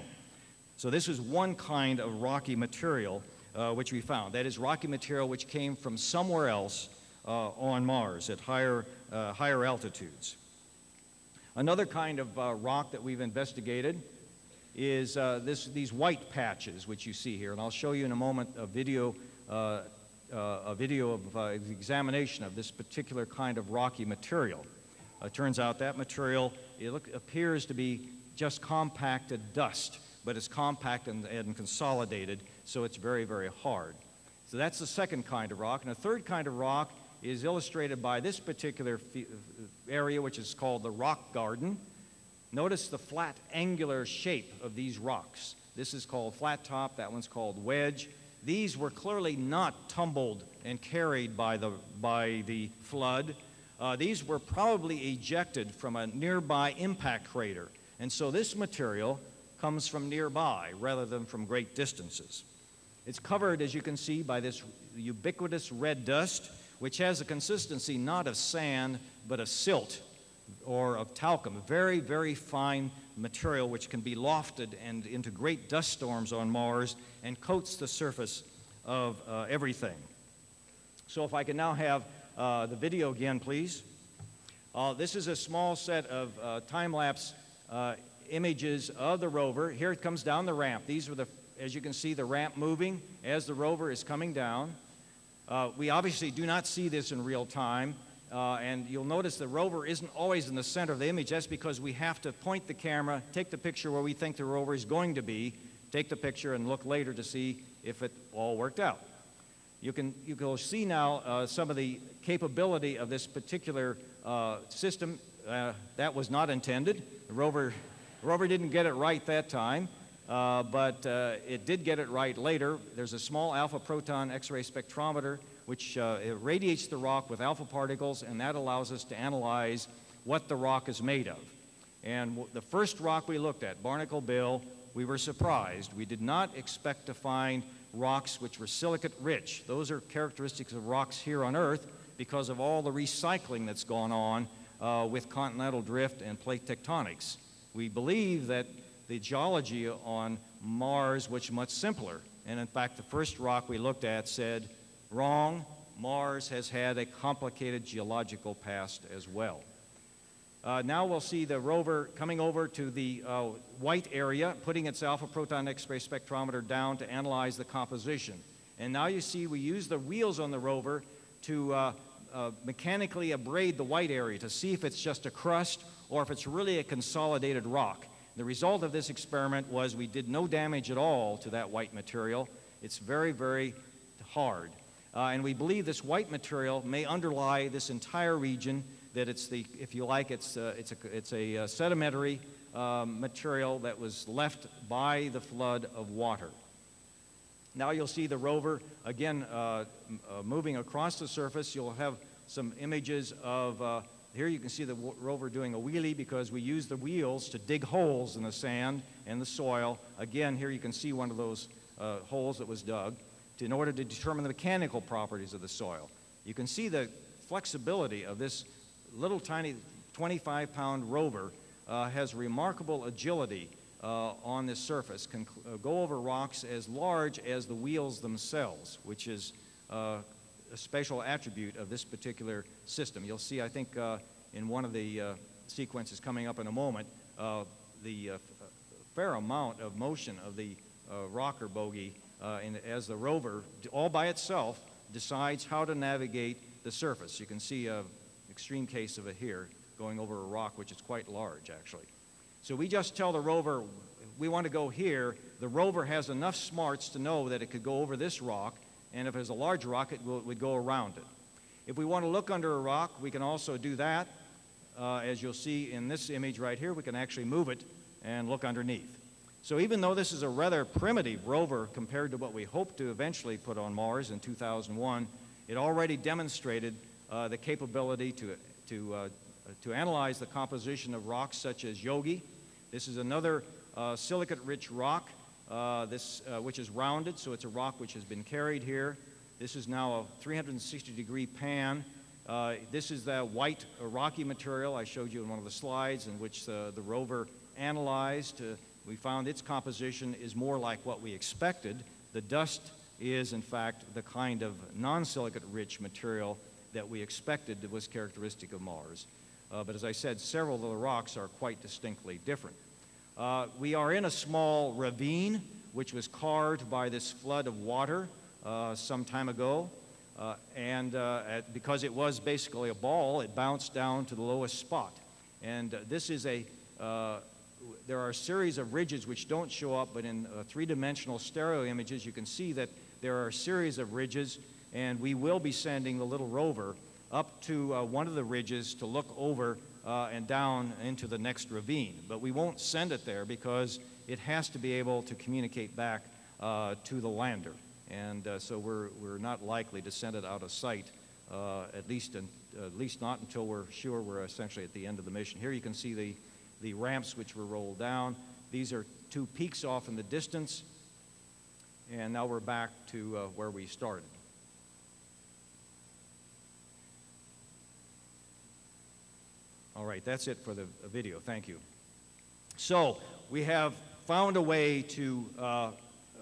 So this is one kind of rocky material uh, which we found. That is rocky material which came from somewhere else uh, on Mars at higher, uh, higher altitudes. Another kind of uh, rock that we've investigated is uh, this, these white patches which you see here, and I'll show you in a moment a video, uh, a video of examination of this particular kind of rocky material. Uh, turns out that material it look, appears to be just compacted dust, but it's compact and, and consolidated, so it's very, very hard. So that's the second kind of rock. And a third kind of rock is illustrated by this particular area, which is called the rock garden. Notice the flat, angular shape of these rocks. This is called flat top, that one's called wedge. These were clearly not tumbled and carried by the, by the flood. Uh, these were probably ejected from a nearby impact crater. And so this material comes from nearby rather than from great distances. It's covered, as you can see, by this ubiquitous red dust, which has a consistency not of sand, but of silt or of talcum, very, very fine material which can be lofted and into great dust storms on Mars and coats the surface of uh, everything. So if I can now have uh, the video again, please. Uh, this is a small set of uh, time-lapse uh, images of the rover. Here it comes down the ramp. These are the, as you can see, the ramp moving as the rover is coming down. Uh, we obviously do not see this in real time, uh, and you'll notice the rover isn't always in the center of the image. That's because we have to point the camera, take the picture where we think the rover is going to be, take the picture, and look later to see if it all worked out. You can, you can see now uh, some of the capability of this particular uh, system. Uh, that was not intended. The rover, rover didn't get it right that time. uh, but uh, it did get it right later. There's a small alpha proton X-ray spectrometer which uh, irradiates the rock with alpha particles, and that allows us to analyze what the rock is made of. And the first rock we looked at, Barnacle Bill, we were surprised. We did not expect to find rocks which were silicate rich. Those are characteristics of rocks here on Earth because of all the recycling that's gone on uh, with continental drift and plate tectonics. We believe that the geology on Mars was much simpler. And in fact, the first rock we looked at said, wrong, Mars has had a complicated geological past as well. Uh, now we'll see the rover coming over to the uh, white area, putting its alpha proton X-ray spectrometer down to analyze the composition. And now you see we use the wheels on the rover to uh, uh, mechanically abrade the white area to see if it's just a crust or if it's really a consolidated rock. The result of this experiment was we did no damage at all to that white material. It's very, very hard. Uh, and we believe this white material may underlie this entire region that it's the, if you like, it's, uh, it's a, it's a uh, sedimentary um, material that was left by the flood of water. Now you'll see the rover again uh, uh, moving across the surface. You'll have some images of, uh, here you can see the rover doing a wheelie because we use the wheels to dig holes in the sand and the soil. Again, here you can see one of those holes that was dug to, in order to determine the mechanical properties of the soil. You can see the flexibility of this little tiny 25 pound rover uh, has remarkable agility uh, on this surface, can uh, go over rocks as large as the wheels themselves, which is uh, a special attribute of this particular system. You'll see, I think, uh, in one of the uh, sequences coming up in a moment, the fair amount of motion of the rocker bogie uh, in, as the rover, all by itself, decides how to navigate the surface. You can see an extreme case of it here, going over a rock which is quite large, actually. So we just tell the rover, we want to go here. The rover has enough smarts to know that it could go over this rock, and if there's a large rock, it would go around it. If we want to look under a rock, we can also do that. Uh, as you'll see in this image right here, we can actually move it and look underneath. So even though this is a rather primitive rover compared to what we hope to eventually put on Mars in 2001, it already demonstrated uh, the capability to, to, uh, to analyze the composition of rocks such as Yogi. This is another uh, silicate-rich rock, uh, this, uh, which is rounded, so it's a rock which has been carried here. This is now a 360-degree pan. This is the white rocky material I showed you in one of the slides in which the rover analyzed. We found its composition is more like what we expected. The dust is, in fact, the kind of non-silicate rich material that we expected that was characteristic of Mars. Uh, but as I said, several of the rocks are quite distinctly different. Uh, we are in a small ravine which was carved by this flood of water uh, some time ago. Uh, and uh, at, because it was basically a ball, it bounced down to the lowest spot. And uh, this is a, there are a series of ridges which don't show up, but in three-dimensional stereo images, you can see that there are a series of ridges, and we will be sending the little rover up to uh, one of the ridges to look over uh, and down into the next ravine. But we won't send it there because it has to be able to communicate back uh, to the lander. And uh, so we're, we're not likely to send it out of sight, uh, at, least in, at least not until we're sure we're essentially at the end of the mission. Here you can see the, the ramps which were rolled down. These are two peaks off in the distance. And now we're back to uh, where we started. All right, that's it for the video. Thank you. So we have found a way to uh,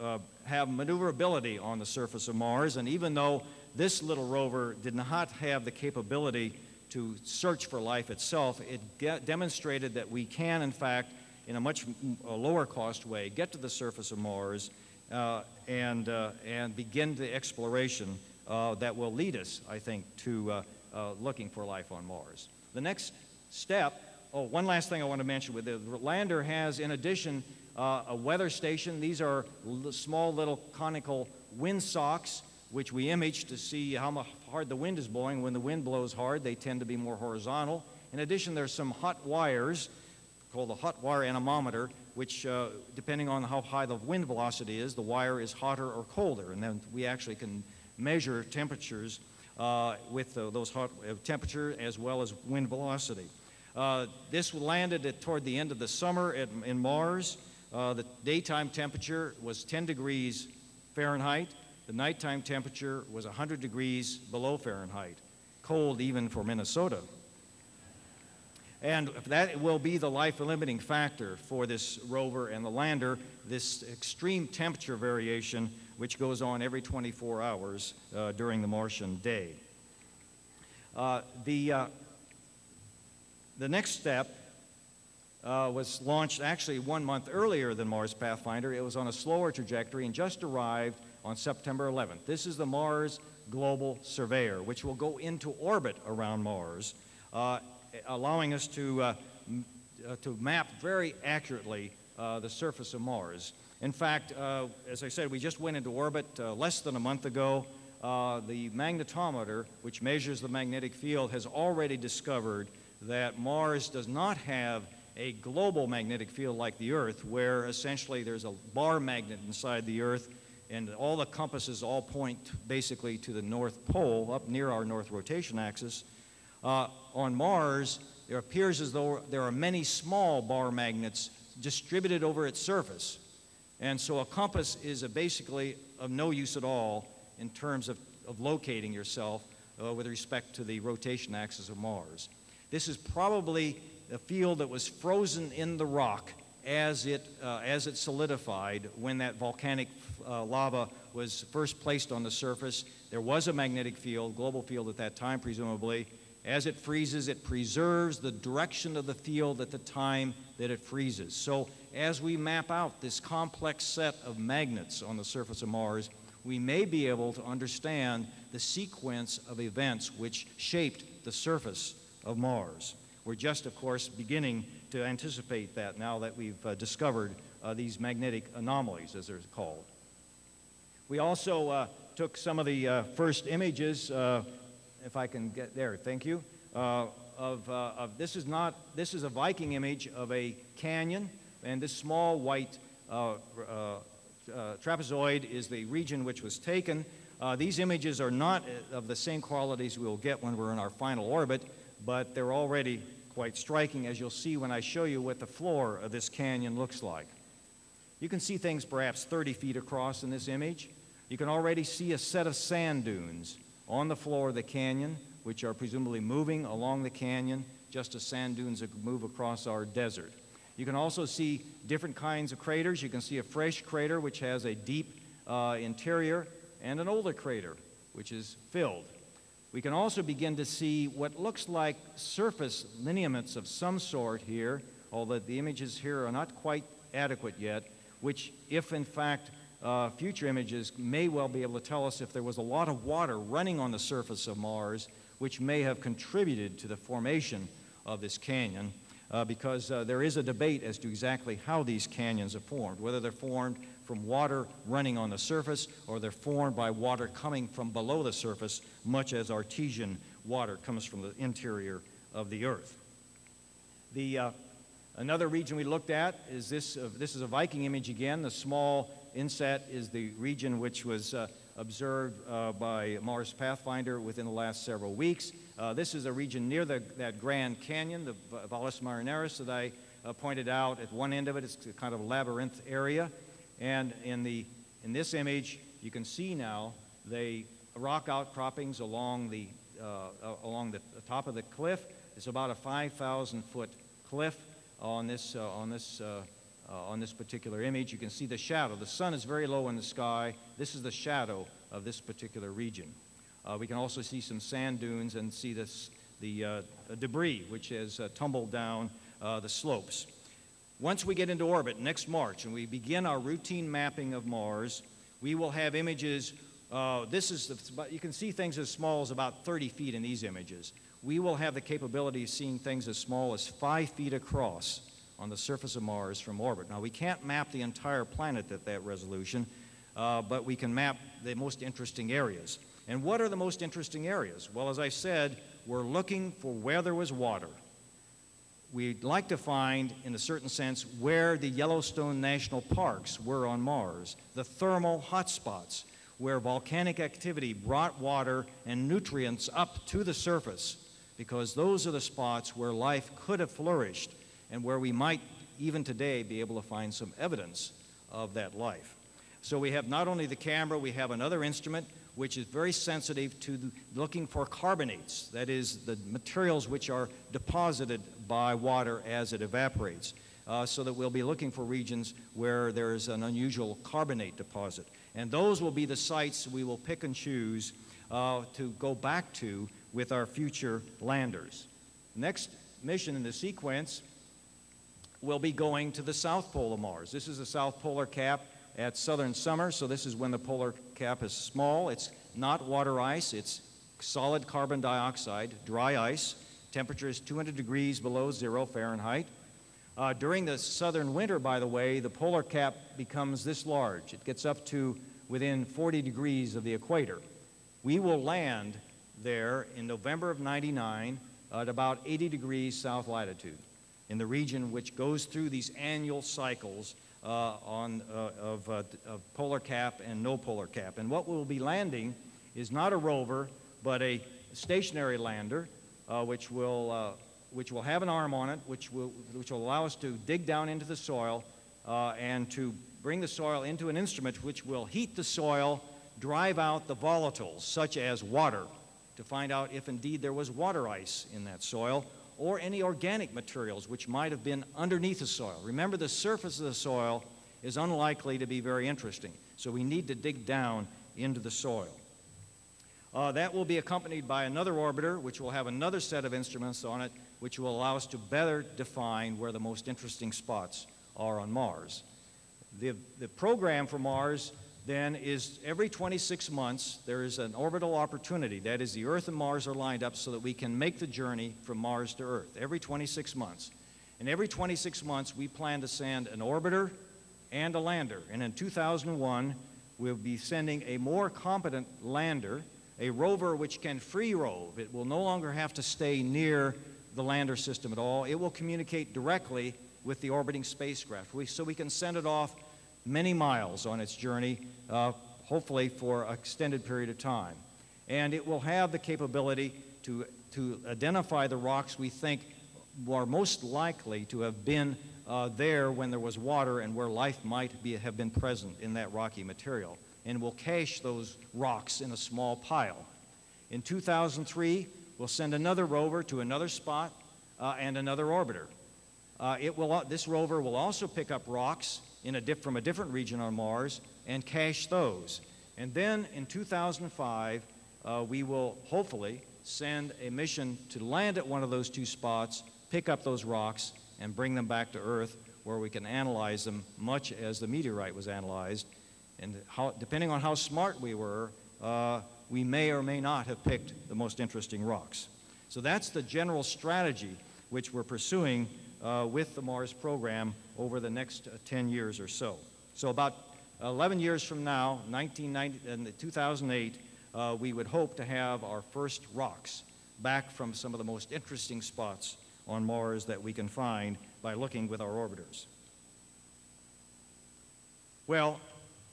uh, have maneuverability on the surface of Mars, and even though this little rover did not have the capability to search for life itself, it demonstrated that we can, in fact, in a much lower cost way, get to the surface of Mars uh, and, uh, and begin the exploration uh, that will lead us, I think, to uh, looking for life on Mars. The next step, oh, one last thing I want to mention with the lander has, in addition, uh, a weather station. These are small little conical wind socks, which we image to see how hard the wind is blowing. When the wind blows hard, they tend to be more horizontal. In addition, there's some hot wires called a hot wire anemometer which, uh, depending on how high the wind velocity is, the wire is hotter or colder. And then we actually can measure temperatures uh, with uh, those hot uh, temperature as well as wind velocity. Uh, this landed at, toward the end of the summer at, in Mars. Uh, the daytime temperature was 10 degrees Fahrenheit. The nighttime temperature was 100 degrees below Fahrenheit, cold even for Minnesota. And that will be the life limiting factor for this rover and the lander, this extreme temperature variation, which goes on every 24 hours uh, during the Martian day. Uh, the, uh, the next step uh, was launched actually one month earlier than Mars Pathfinder. It was on a slower trajectory and just arrived on September 11th. This is the Mars Global Surveyor, which will go into orbit around Mars. Uh, allowing us to, uh, uh, to map very accurately uh, the surface of Mars. In fact, uh, as I said, we just went into orbit less than a month ago. The magnetometer, which measures the magnetic field, has already discovered that Mars does not have a global magnetic field like the Earth, where essentially there's a bar magnet inside the Earth, and all the compasses all point basically to the North Pole, up near our north rotation axis. Uh, on Mars, it appears as though there are many small bar magnets distributed over its surface. And so a compass is a basically of no use at all in terms of, of locating yourself uh, with respect to the rotation axis of Mars. This is probably a field that was frozen in the rock as it, uh, as it solidified when that volcanic uh, lava was first placed on the surface. There was a magnetic field, global field at that time, presumably, as it freezes, it preserves the direction of the field at the time that it freezes. So, as we map out this complex set of magnets on the surface of Mars, we may be able to understand the sequence of events which shaped the surface of Mars. We're just, of course, beginning to anticipate that now that we've uh, discovered uh, these magnetic anomalies, as they're called. We also uh, took some of the uh, first images uh, if I can get there, thank you. Uh, of, of, this is not, this is a Viking image of a canyon, and this small white trapezoid is the region which was taken. These images are not of the same qualities we'll get when we're in our final orbit, but they're already quite striking, as you'll see when I show you what the floor of this canyon looks like. You can see things perhaps 30 feet across in this image. You can already see a set of sand dunes on the floor of the canyon, which are presumably moving along the canyon, just as sand dunes move across our desert. You can also see different kinds of craters. You can see a fresh crater, which has a deep uh, interior, and an older crater, which is filled. We can also begin to see what looks like surface lineaments of some sort here, although the images here are not quite adequate yet, which, if in fact uh, future images may well be able to tell us if there was a lot of water running on the surface of Mars, which may have contributed to the formation of this canyon, uh, because uh, there is a debate as to exactly how these canyons are formed, whether they're formed from water running on the surface or they're formed by water coming from below the surface, much as artesian water comes from the interior of the Earth. The, uh, another region we looked at is this, uh, this is a Viking image again, the small Inset is the region which was uh, observed uh, by Mars Pathfinder within the last several weeks. Uh, this is a region near the, that Grand Canyon, the Valles Marineris that I uh, pointed out. At one end of it, it's a kind of labyrinth area. And in, the, in this image, you can see now the rock outcroppings along the, uh, uh, along the, top of the cliff. It's about a 5,000 foot cliff on this, on this uh, on this particular image. You can see the shadow. The sun is very low in the sky. This is the shadow of this particular region. Uh, we can also see some sand dunes and see this, the uh, debris which has uh, tumbled down uh, the slopes. Once we get into orbit next March and we begin our routine mapping of Mars, we will have images. Uh, this is, the, you can see things as small as about 30 feet in these images. We will have the capability of seeing things as small as five feet across on the surface of Mars from orbit. Now, we can't map the entire planet at that resolution, uh, but we can map the most interesting areas. And what are the most interesting areas? Well, as I said, we're looking for where there was water. we'd like to find, in a certain sense, where the Yellowstone National Parks were on Mars, the thermal hotspots where volcanic activity brought water and nutrients up to the surface, because those are the spots where life could have flourished and where we might even today be able to find some evidence of that life. So we have not only the camera, we have another instrument which is very sensitive to looking for carbonates, that is, the materials which are deposited by water as it evaporates, uh, so that we'll be looking for regions where there's an unusual carbonate deposit. And those will be the sites we will pick and choose uh, to go back to with our future landers. Next mission in the sequence will be going to the south pole of Mars. This is the south polar cap at southern summer, so this is when the polar cap is small. It's not water ice, it's solid carbon dioxide, dry ice. Temperature is 200 degrees below zero Fahrenheit. Uh, during the southern winter, by the way, the polar cap becomes this large. It gets up to within 40 degrees of the equator. We will land there in November of 99 at about 80 degrees south latitude in the region which goes through these annual cycles uh, on, uh, of, uh, of polar cap and no polar cap. And what we'll be landing is not a rover, but a stationary lander, uh, which, will, uh, which will have an arm on it, which will, which will allow us to dig down into the soil uh, and to bring the soil into an instrument which will heat the soil, drive out the volatiles, such as water, to find out if indeed there was water ice in that soil, or any organic materials which might have been underneath the soil. Remember, the surface of the soil is unlikely to be very interesting, so we need to dig down into the soil. Uh, that will be accompanied by another orbiter, which will have another set of instruments on it, which will allow us to better define where the most interesting spots are on Mars. The, the program for Mars then is every 26 months there is an orbital opportunity. That is, the Earth and Mars are lined up so that we can make the journey from Mars to Earth every 26 months. And every 26 months we plan to send an orbiter and a lander. And in 2001, we'll be sending a more competent lander, a rover which can free rove. It will no longer have to stay near the lander system at all. It will communicate directly with the orbiting spacecraft. We, so we can send it off many miles on its journey, uh, hopefully for an extended period of time. And it will have the capability to, to identify the rocks we think are most likely to have been uh, there when there was water and where life might be, have been present in that rocky material. And we'll cache those rocks in a small pile. In 2003, we'll send another rover to another spot uh, and another orbiter. Uh, it will, this rover will also pick up rocks in a from a different region on Mars and cache those. And then in 2005, uh, we will hopefully send a mission to land at one of those two spots, pick up those rocks, and bring them back to Earth where we can analyze them much as the meteorite was analyzed. And how, depending on how smart we were, uh, we may or may not have picked the most interesting rocks. So that's the general strategy which we're pursuing uh, with the Mars program over the next uh, 10 years or so. So about 11 years from now, 1990, 2008, uh, we would hope to have our first rocks back from some of the most interesting spots on Mars that we can find by looking with our orbiters. Well,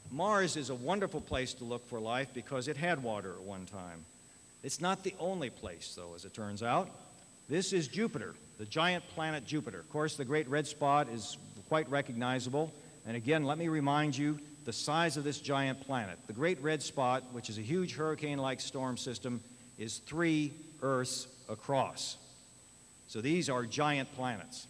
Mars is a wonderful place to look for life because it had water at one time. It's not the only place, though, as it turns out. This is Jupiter the giant planet Jupiter. Of course, the great red spot is quite recognizable. And again, let me remind you the size of this giant planet. The great red spot, which is a huge hurricane like storm system, is three Earths across. So these are giant planets.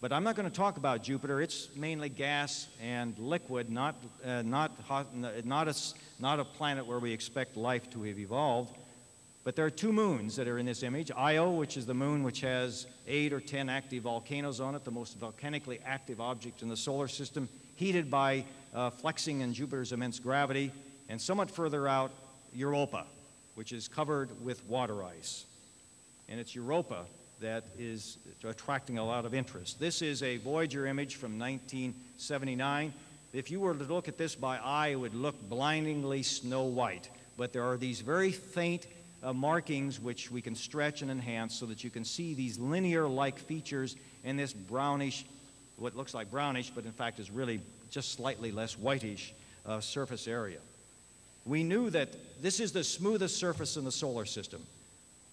But I'm not going to talk about Jupiter. It's mainly gas and liquid, not, uh, not, hot, not, a, not a planet where we expect life to have evolved. But there are two moons that are in this image. Io, which is the moon which has eight or ten active volcanoes on it, the most volcanically active object in the solar system, heated by uh, flexing in Jupiter's immense gravity. And somewhat further out, Europa, which is covered with water ice. And it's Europa that is attracting a lot of interest. This is a Voyager image from 1979. If you were to look at this by eye, it would look blindingly snow white. But there are these very faint uh, markings which we can stretch and enhance so that you can see these linear-like features in this brownish, what looks like brownish, but in fact is really just slightly less whitish uh, surface area. We knew that this is the smoothest surface in the solar system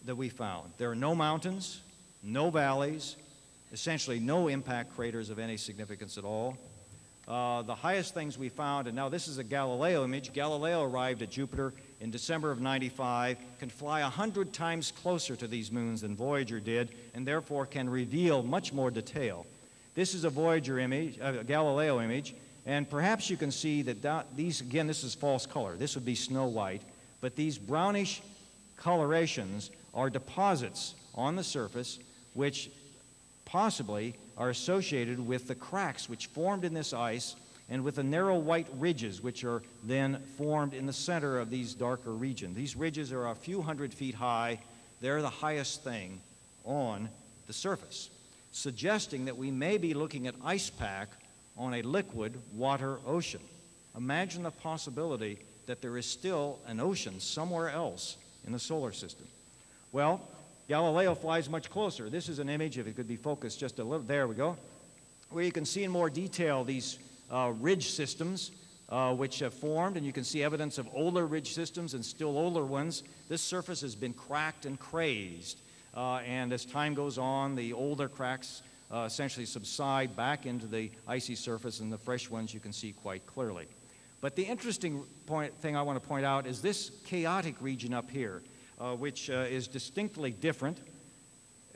that we found. There are no mountains, no valleys, essentially no impact craters of any significance at all. Uh, the highest things we found, and now this is a Galileo image. Galileo arrived at Jupiter in December of 95, can fly 100 times closer to these moons than Voyager did, and therefore can reveal much more detail. This is a Voyager image, a Galileo image, and perhaps you can see that these, again, this is false color. This would be snow white, but these brownish colorations are deposits on the surface which possibly are associated with the cracks which formed in this ice and with the narrow white ridges which are then formed in the center of these darker regions. These ridges are a few hundred feet high. They're the highest thing on the surface, suggesting that we may be looking at ice pack on a liquid water ocean. Imagine the possibility that there is still an ocean somewhere else in the solar system. Well, Galileo flies much closer. This is an image, if it could be focused just a little, there we go, where you can see in more detail these uh, ridge systems uh, which have formed, and you can see evidence of older ridge systems and still older ones. This surface has been cracked and crazed, uh, and as time goes on, the older cracks uh, essentially subside back into the icy surface, and the fresh ones you can see quite clearly. But the interesting point, thing I want to point out is this chaotic region up here uh, which uh, is distinctly different,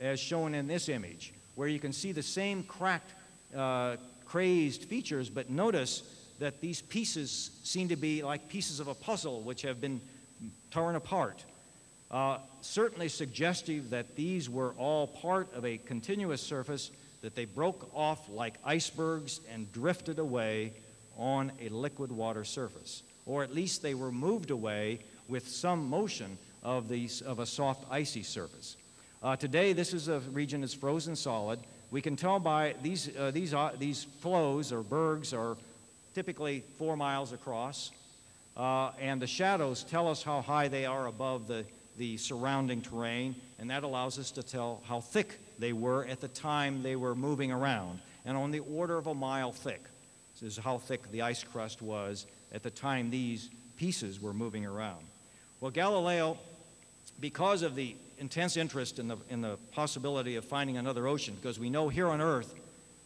as shown in this image, where you can see the same cracked, uh, crazed features, but notice that these pieces seem to be like pieces of a puzzle which have been torn apart. Uh, certainly suggestive that these were all part of a continuous surface that they broke off like icebergs and drifted away on a liquid water surface. Or at least they were moved away with some motion of, these, of a soft icy surface. Uh, today, this is a region that's frozen solid. We can tell by these, uh, these, uh, these flows or bergs are typically four miles across, uh, and the shadows tell us how high they are above the, the surrounding terrain, and that allows us to tell how thick they were at the time they were moving around, and on the order of a mile thick. This is how thick the ice crust was at the time these pieces were moving around. Well, Galileo, because of the intense interest in the, in the possibility of finding another ocean, because we know here on Earth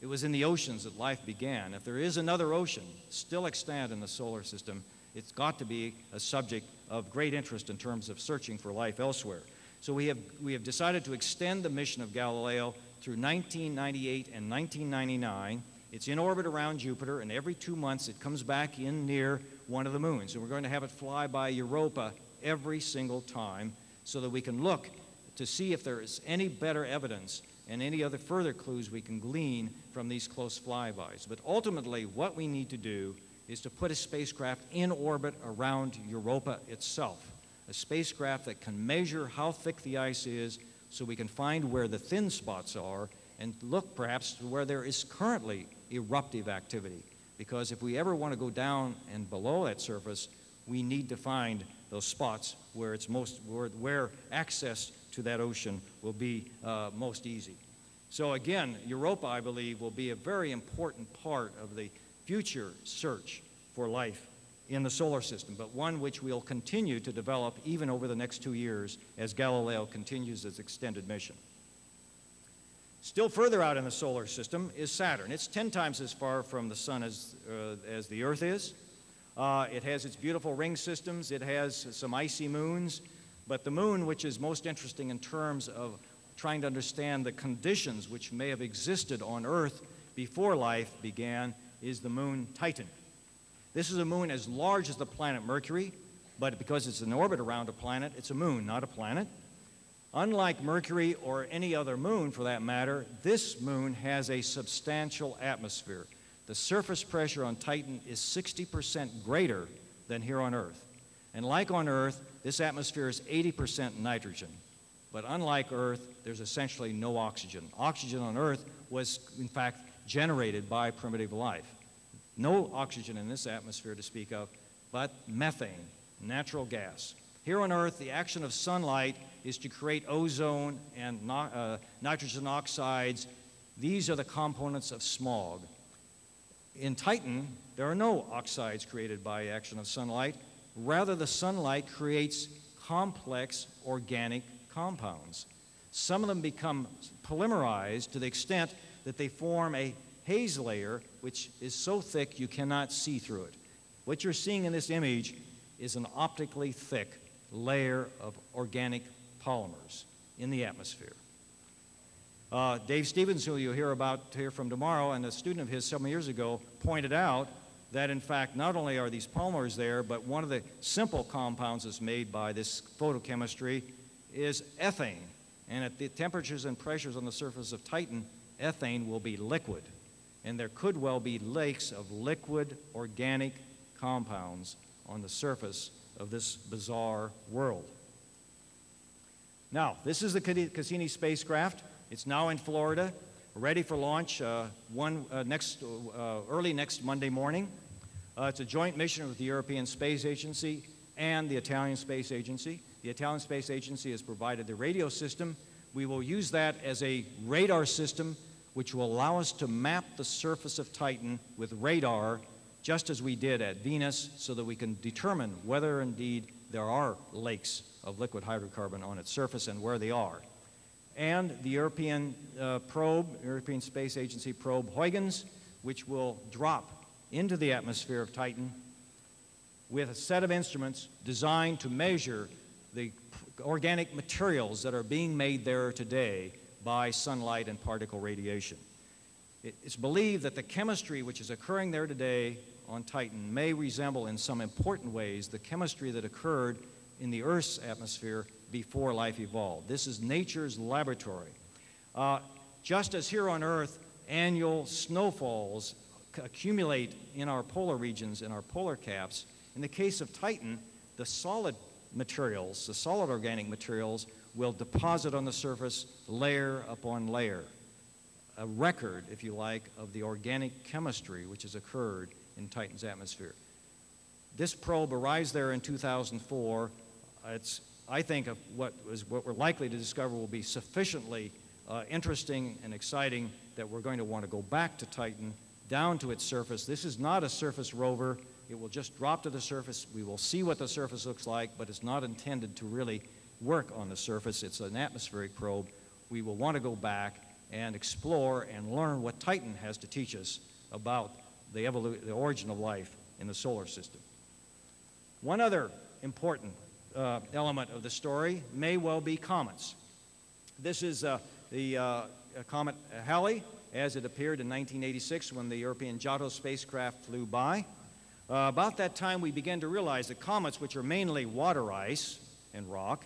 it was in the oceans that life began. If there is another ocean still extant in the solar system, it's got to be a subject of great interest in terms of searching for life elsewhere. So we have, we have decided to extend the mission of Galileo through 1998 and 1999. It's in orbit around Jupiter, and every two months it comes back in near one of the moons. And we're going to have it fly by Europa every single time so that we can look to see if there is any better evidence and any other further clues we can glean from these close flybys. But ultimately, what we need to do is to put a spacecraft in orbit around Europa itself, a spacecraft that can measure how thick the ice is so we can find where the thin spots are and look perhaps to where there is currently eruptive activity. Because if we ever want to go down and below that surface, we need to find those spots where it's most where, where access to that ocean will be uh, most easy. So again, Europa, I believe, will be a very important part of the future search for life in the solar system, but one which we'll continue to develop even over the next two years as Galileo continues its extended mission. Still further out in the solar system is Saturn. It's 10 times as far from the sun as, uh, as the Earth is. Uh, it has its beautiful ring systems, it has some icy moons, but the moon, which is most interesting in terms of trying to understand the conditions which may have existed on Earth before life began, is the moon Titan. This is a moon as large as the planet Mercury, but because it's in orbit around a planet, it's a moon, not a planet. Unlike Mercury or any other moon for that matter, this moon has a substantial atmosphere the surface pressure on Titan is 60% greater than here on Earth. And like on Earth, this atmosphere is 80% nitrogen. But unlike Earth, there's essentially no oxygen. Oxygen on Earth was, in fact, generated by primitive life. No oxygen in this atmosphere to speak of, but methane, natural gas. Here on Earth, the action of sunlight is to create ozone and no, uh, nitrogen oxides. These are the components of smog. In Titan, there are no oxides created by action of sunlight. Rather, the sunlight creates complex organic compounds. Some of them become polymerized to the extent that they form a haze layer which is so thick you cannot see through it. What you're seeing in this image is an optically thick layer of organic polymers in the atmosphere. Uh, Dave Stevens, who you'll hear about hear from tomorrow, and a student of his several years ago, pointed out that in fact not only are these polymers there, but one of the simple compounds that's made by this photochemistry is ethane. And at the temperatures and pressures on the surface of Titan, ethane will be liquid. And there could well be lakes of liquid organic compounds on the surface of this bizarre world. Now, this is the Cassini spacecraft. It's now in Florida, ready for launch uh, one, uh, next, uh, early next Monday morning. Uh, it's a joint mission with the European Space Agency and the Italian Space Agency. The Italian Space Agency has provided the radio system. We will use that as a radar system which will allow us to map the surface of Titan with radar just as we did at Venus so that we can determine whether indeed there are lakes of liquid hydrocarbon on its surface and where they are. And the European uh, probe, European Space Agency probe Huygens, which will drop into the atmosphere of Titan with a set of instruments designed to measure the organic materials that are being made there today by sunlight and particle radiation. It's believed that the chemistry which is occurring there today on Titan may resemble in some important ways the chemistry that occurred in the Earth's atmosphere before life evolved. This is nature's laboratory. Uh, just as here on Earth, annual snowfalls accumulate in our polar regions, in our polar caps, in the case of Titan, the solid materials, the solid organic materials, will deposit on the surface layer upon layer. A record, if you like, of the organic chemistry which has occurred in Titan's atmosphere. This probe arrives there in 2004. It's, I think, what, is, what we're likely to discover will be sufficiently uh, interesting and exciting that we're going to want to go back to Titan, down to its surface. This is not a surface rover. It will just drop to the surface. We will see what the surface looks like, but it's not intended to really work on the surface. It's an atmospheric probe. We will want to go back and explore and learn what Titan has to teach us about the, the origin of life in the solar system. One other important uh, element of the story may well be comets. This is uh, the uh, comet Halley as it appeared in 1986 when the European Giotto spacecraft flew by. Uh, about that time, we began to realize that comets, which are mainly water ice and rock,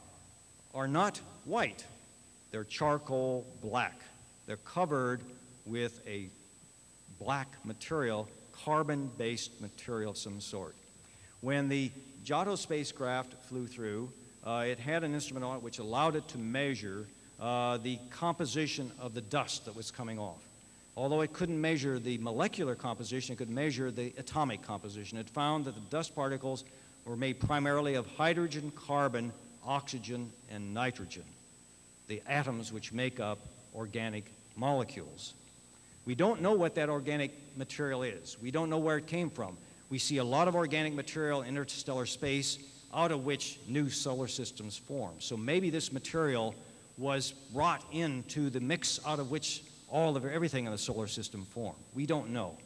are not white. They're charcoal black. They're covered with a black material, carbon based material of some sort. When the Giotto spacecraft flew through, uh, it had an instrument on it which allowed it to measure uh, the composition of the dust that was coming off. Although it couldn't measure the molecular composition, it could measure the atomic composition. It found that the dust particles were made primarily of hydrogen, carbon, oxygen, and nitrogen, the atoms which make up organic molecules. We don't know what that organic material is. We don't know where it came from. We see a lot of organic material in interstellar space out of which new solar systems form. So maybe this material was brought into the mix out of which all of everything in the solar system formed. We don't know.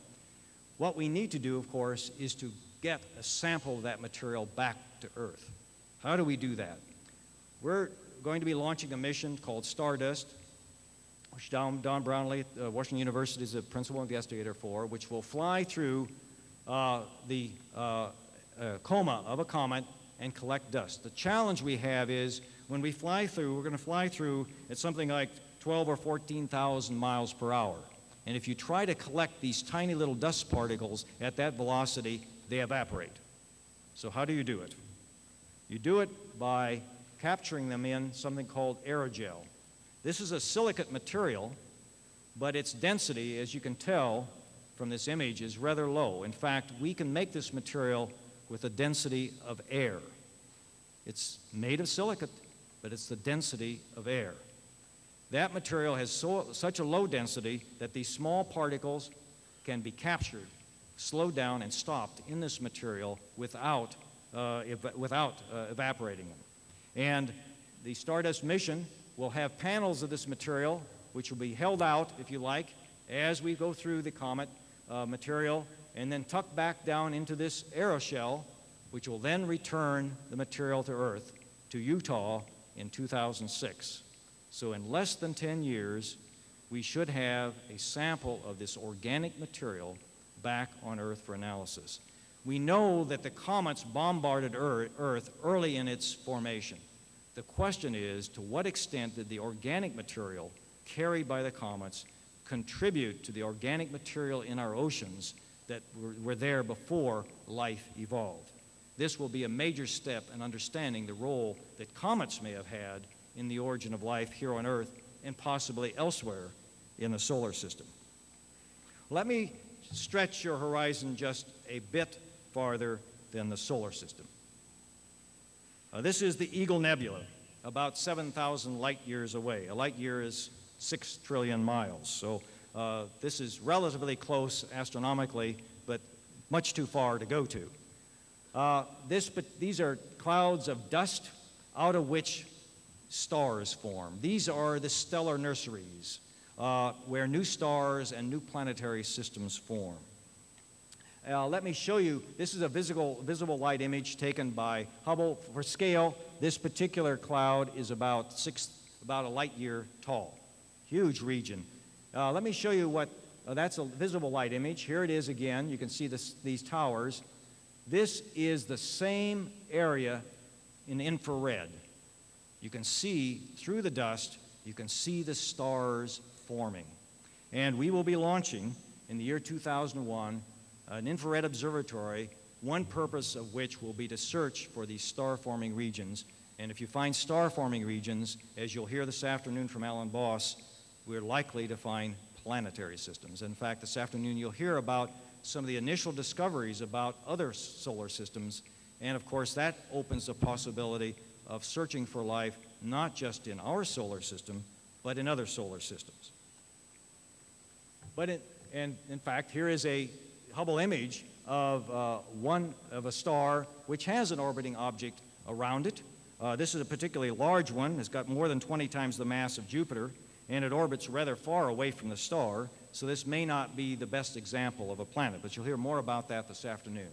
What we need to do, of course, is to get a sample of that material back to Earth. How do we do that? We're going to be launching a mission called Stardust, which Don, Don Brownlee at uh, Washington University is the principal investigator for, which will fly through uh, the uh, uh, coma of a comet and collect dust. The challenge we have is when we fly through, we're going to fly through at something like 12 or 14,000 miles per hour. And if you try to collect these tiny little dust particles at that velocity, they evaporate. So, how do you do it? You do it by capturing them in something called aerogel. This is a silicate material, but its density, as you can tell from this image, is rather low. In fact, we can make this material with a density of air. It's made of silicate, but it's the density of air. That material has so, such a low density that these small particles can be captured, slowed down, and stopped in this material without, uh, ev- without uh, evaporating them. And the Stardust mission will have panels of this material, which will be held out, if you like, as we go through the comet uh, material, and then tucked back down into this aeroshell, which will then return the material to Earth, to Utah in 2006. So, in less than 10 years, we should have a sample of this organic material back on Earth for analysis. We know that the comets bombarded Earth early in its formation. The question is to what extent did the organic material carried by the comets contribute to the organic material in our oceans that were, were there before life evolved? This will be a major step in understanding the role that comets may have had in the origin of life here on Earth and possibly elsewhere in the solar system. Let me stretch your horizon just a bit farther than the solar system. Uh, this is the Eagle Nebula, about 7,000 light years away. A light year is 6 trillion miles. So uh, this is relatively close astronomically, but much too far to go to. Uh, this, but these are clouds of dust out of which stars form. These are the stellar nurseries uh, where new stars and new planetary systems form. Uh, let me show you, this is a visible, visible light image taken by Hubble. For scale, this particular cloud is about, six, about a light year tall. Huge region. Uh, let me show you what, uh, that's a visible light image. Here it is again. You can see this, these towers. This is the same area in infrared. You can see through the dust, you can see the stars forming. And we will be launching in the year 2001 an infrared observatory, one purpose of which will be to search for these star forming regions. And if you find star forming regions, as you'll hear this afternoon from Alan Boss, we're likely to find planetary systems. In fact, this afternoon you'll hear about some of the initial discoveries about other solar systems. And of course, that opens the possibility of searching for life not just in our solar system, but in other solar systems. But it, and in fact, here is a Hubble image of uh, one of a star which has an orbiting object around it. Uh, this is a particularly large one. It's got more than 20 times the mass of Jupiter, and it orbits rather far away from the star. So this may not be the best example of a planet, but you'll hear more about that this afternoon.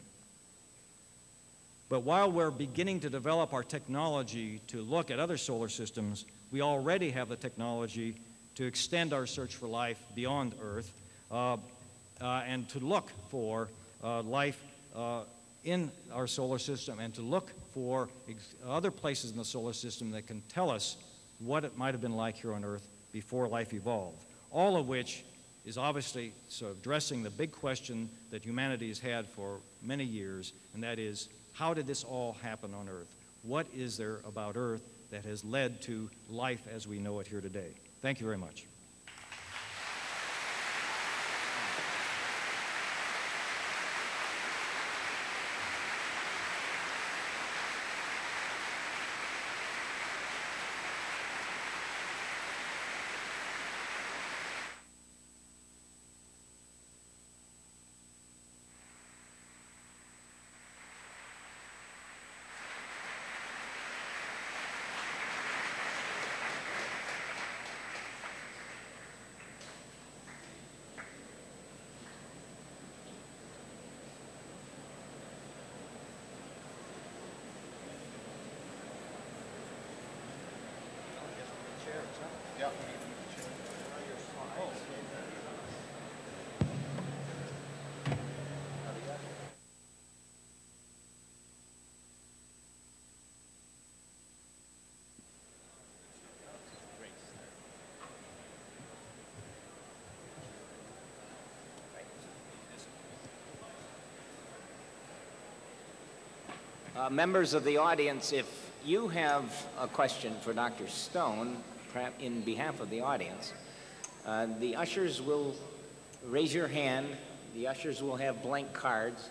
But while we're beginning to develop our technology to look at other solar systems, we already have the technology to extend our search for life beyond Earth uh, uh, and to look for uh, life uh, in our solar system and to look for other places in the solar system that can tell us what it might have been like here on Earth before life evolved. All of which is obviously sort of addressing the big question that humanity has had for many years, and that is how did this all happen on Earth? What is there about Earth that has led to life as we know it here today? Thank you very much. Uh, members of the audience, if you have a question for Dr. Stone, in behalf of the audience, uh, the ushers will raise your hand. The ushers will have blank cards,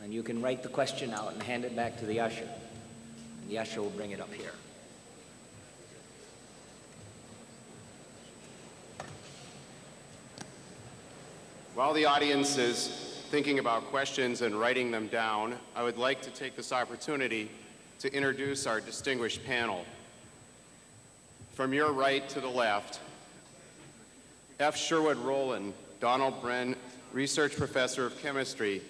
and you can write the question out and hand it back to the usher. And The usher will bring it up here. While the audience is thinking about questions and writing them down, I would like to take this opportunity to introduce our distinguished panel. From your right to the left, F. Sherwood Rowland, Donald Bren, Research Professor of Chemistry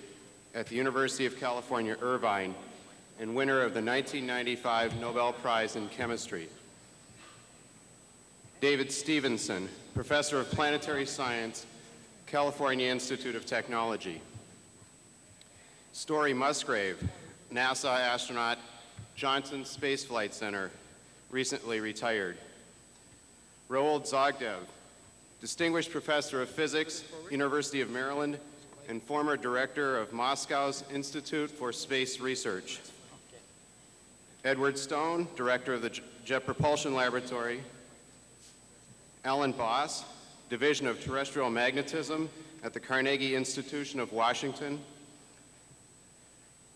at the University of California, Irvine, and winner of the 1995 Nobel Prize in Chemistry. David Stevenson, Professor of Planetary Science, California Institute of Technology. Story Musgrave, NASA astronaut, Johnson Space Flight Center, recently retired. Roald Sagdeev, Distinguished Professor of Physics, University of Maryland, and former director of Moscow's Institute for Space Research. Edward Stone, director of the Jet Propulsion Laboratory. Alan Boss, Division of Terrestrial Magnetism at the Carnegie Institution of Washington.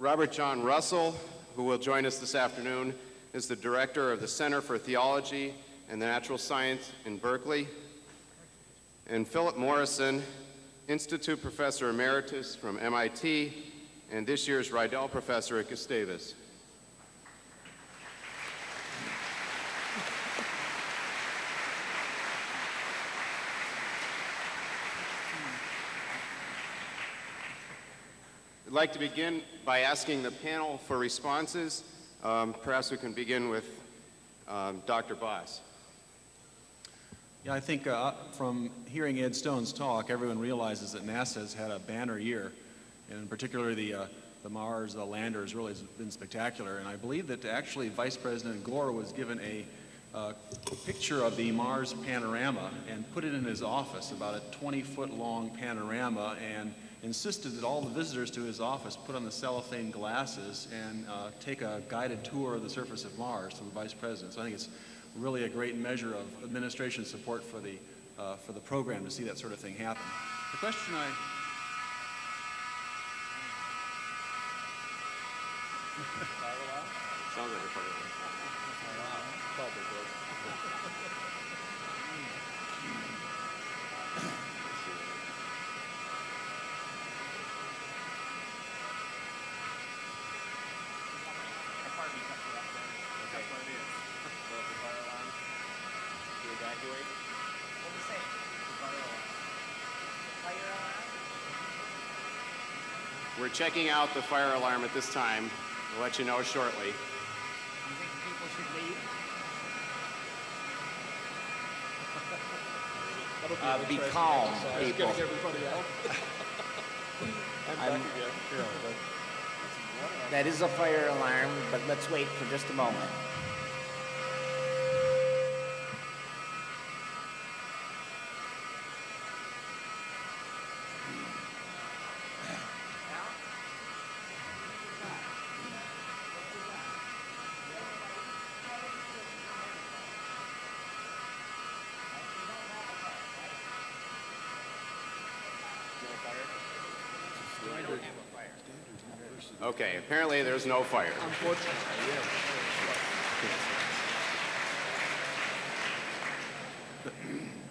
Robert John Russell, who will join us this afternoon, is the director of the Center for Theology and the Natural Science in Berkeley. And Philip Morrison, Institute Professor Emeritus from MIT, and this year's Rydell Professor at Gustavus. I'd like to begin by asking the panel for responses. Um, perhaps we can begin with um, Dr. Boss. Yeah, I think uh, from hearing Ed Stone's talk, everyone realizes that NASA has had a banner year, and in particular the, uh, the Mars, the lander has really been spectacular. And I believe that actually Vice President Gore was given a uh, picture of the Mars panorama and put it in his office, about a 20 foot long panorama, and insisted that all the visitors to his office put on the cellophane glasses and uh, take a guided tour of the surface of Mars to the Vice President. So I think it's really a great measure of administration support for the, uh, for the program to see that sort of thing happen. The question I... Sounds like a fire alarm. We're checking out the fire alarm at this time. We'll let you know shortly. You think people should leave? Uh, be calm, people. I'm- That is a fire alarm, but let's wait for just a moment. Okay, apparently there's no fire.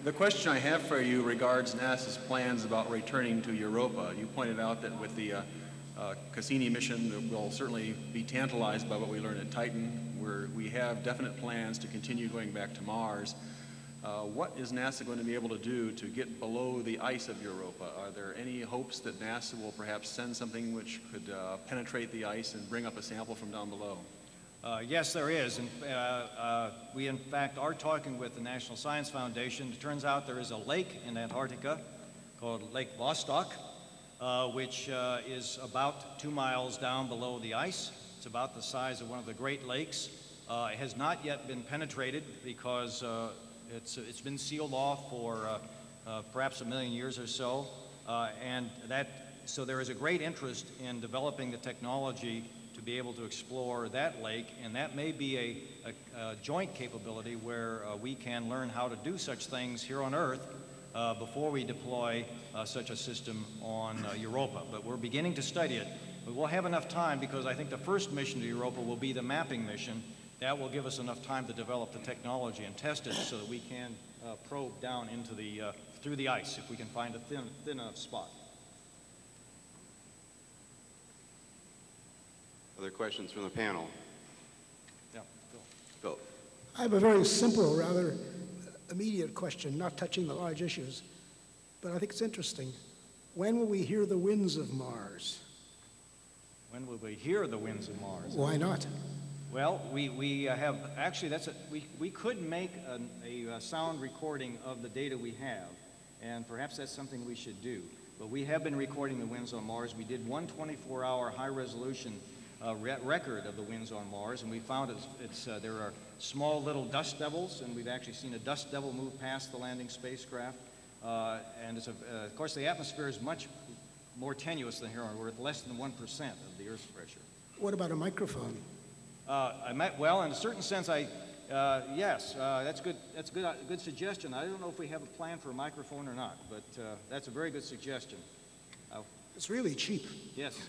The question I have for you regards NASA's plans about returning to Europa. You pointed out that with the uh, uh, Cassini mission, we'll certainly be tantalized by what we learned at Titan, where we have definite plans to continue going back to Mars. Uh, what is NASA going to be able to do to get below the ice of Europa? Are there any hopes that NASA will perhaps send something which could uh, penetrate the ice and bring up a sample from down below? Uh, yes, there is. And uh, uh, we, in fact, are talking with the National Science Foundation. It turns out there is a lake in Antarctica called Lake Vostok, which is about two miles down below the ice. It's about the size of one of the Great Lakes. It has not yet been penetrated because it's, it's been sealed off for uh, uh, perhaps a million years or so. Uh, and that, so there is a great interest in developing the technology to be able to explore that lake, and that may be a, a, a joint capability where uh, we can learn how to do such things here on Earth uh, before we deploy uh, such a system on Europa. But we're beginning to study it, But we'll have enough time because I think the first mission to Europa will be the mapping mission. That will give us enough time to develop the technology and test it so that we can uh, probe down into the, uh, through the ice if we can find a thin, thin enough spot. Other questions from the panel? Yeah, Bill. Bill? I have a very simple, rather immediate question, not touching the large issues, but I think it's interesting. When will we hear the winds of Mars? When will we hear the winds of Mars? Why not? Well, we, we uh, have, actually, that's a, we, we could make an, a, uh sound recording of the data we have, and perhaps that's something we should do. But we have been recording the winds on Mars. We did one 24-hour high-resolution uh, re record of the winds on Mars, and we found it's, it's uh, there are small little dust devils, and we've actually seen a dust devil move past the landing spacecraft. Uh, and a, uh, of course, the atmosphere is much more tenuous than here on Earth, less than 1% of the Earth's pressure. What about a microphone? Uh, I might, well, in a certain sense, I, uh, yes, uh, that's good. That's good. Uh, good suggestion. I don't know if we have a plan for a microphone or not, but uh, that's a very good suggestion. Uh, It's really cheap. yes.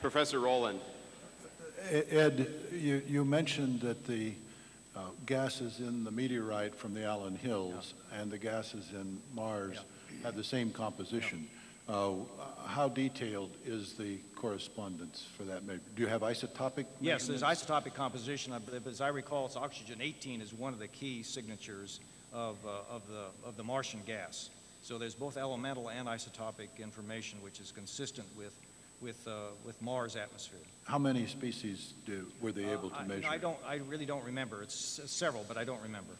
Professor Rowland? Ed, you, you mentioned that the uh, gases in the meteorite from the Allan Hills and the gases in Mars have the same composition. Uh, how detailed is the correspondence for that? Do you have isotopic Yes, there's isotopic composition. As I recall, it's oxygen 18 is one of the key signatures of, uh, of, the, of the Martian gas. So there's both elemental and isotopic information, which is consistent with, with, uh, with Mars' atmosphere. How many species do, were they able Uh, to you measure? I don't, I really don't remember. It's several, but I don't remember.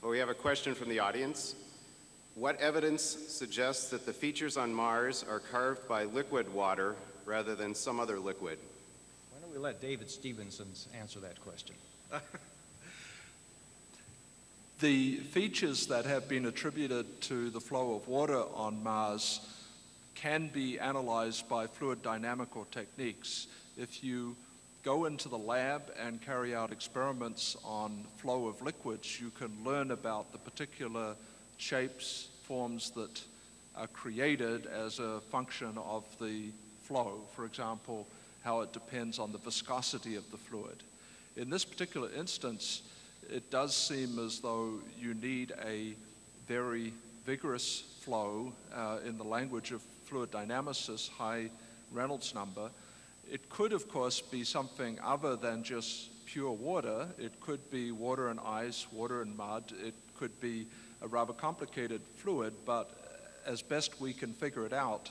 Well, we have a question from the audience. What evidence suggests that the features on Mars are carved by liquid water rather than some other liquid? Why don't we let David Stevenson answer that question? The features that have been attributed to the flow of water on Mars can be analyzed by fluid dynamical techniques. If you go into the lab and carry out experiments on flow of liquids, you can learn about the particular shapes, forms that are created as a function of the flow. For example, how it depends on the viscosity of the fluid. In this particular instance, it does seem as though you need a very vigorous flow, uh, in the language of fluid dynamicists, high Reynolds number. It could, of course, be something other than just pure water. It could be water and ice, water and mud. It could be a rather complicated fluid, but as best we can figure it out,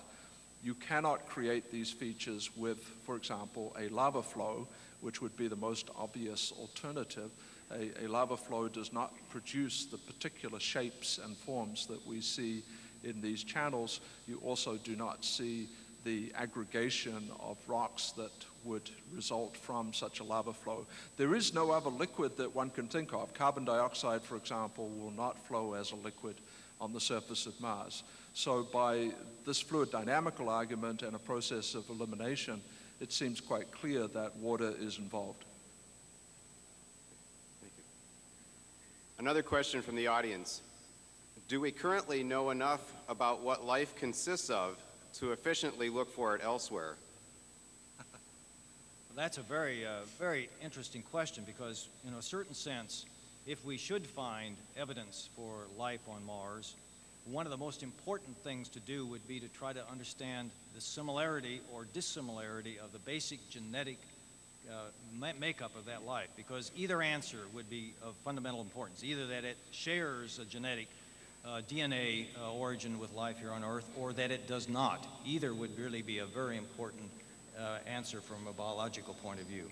you cannot create these features with, for example, a lava flow, which would be the most obvious alternative. A, a, lava flow does not produce the particular shapes and forms that we see in these channels. You also do not see the aggregation of rocks that would result from such a lava flow. There is no other liquid that one can think of. Carbon dioxide, for example, will not flow as a liquid on the surface of Mars. So by this fluid dynamical argument and a process of elimination, it seems quite clear that water is involved. Thank you. Another question from the audience. Do we currently know enough about what life consists of to efficiently look for it elsewhere? Well, that's a very, uh, very interesting question because, in a certain sense, if we should find evidence for life on Mars, one of the most important things to do would be to try to understand the similarity or dissimilarity of the basic genetic uh, makeup of that life, because either answer would be of fundamental importance. Either that it shares a genetic uh, DNA uh, origin with life here on Earth, or that it does not. Either would really be a very important uh, answer from a biological point of view.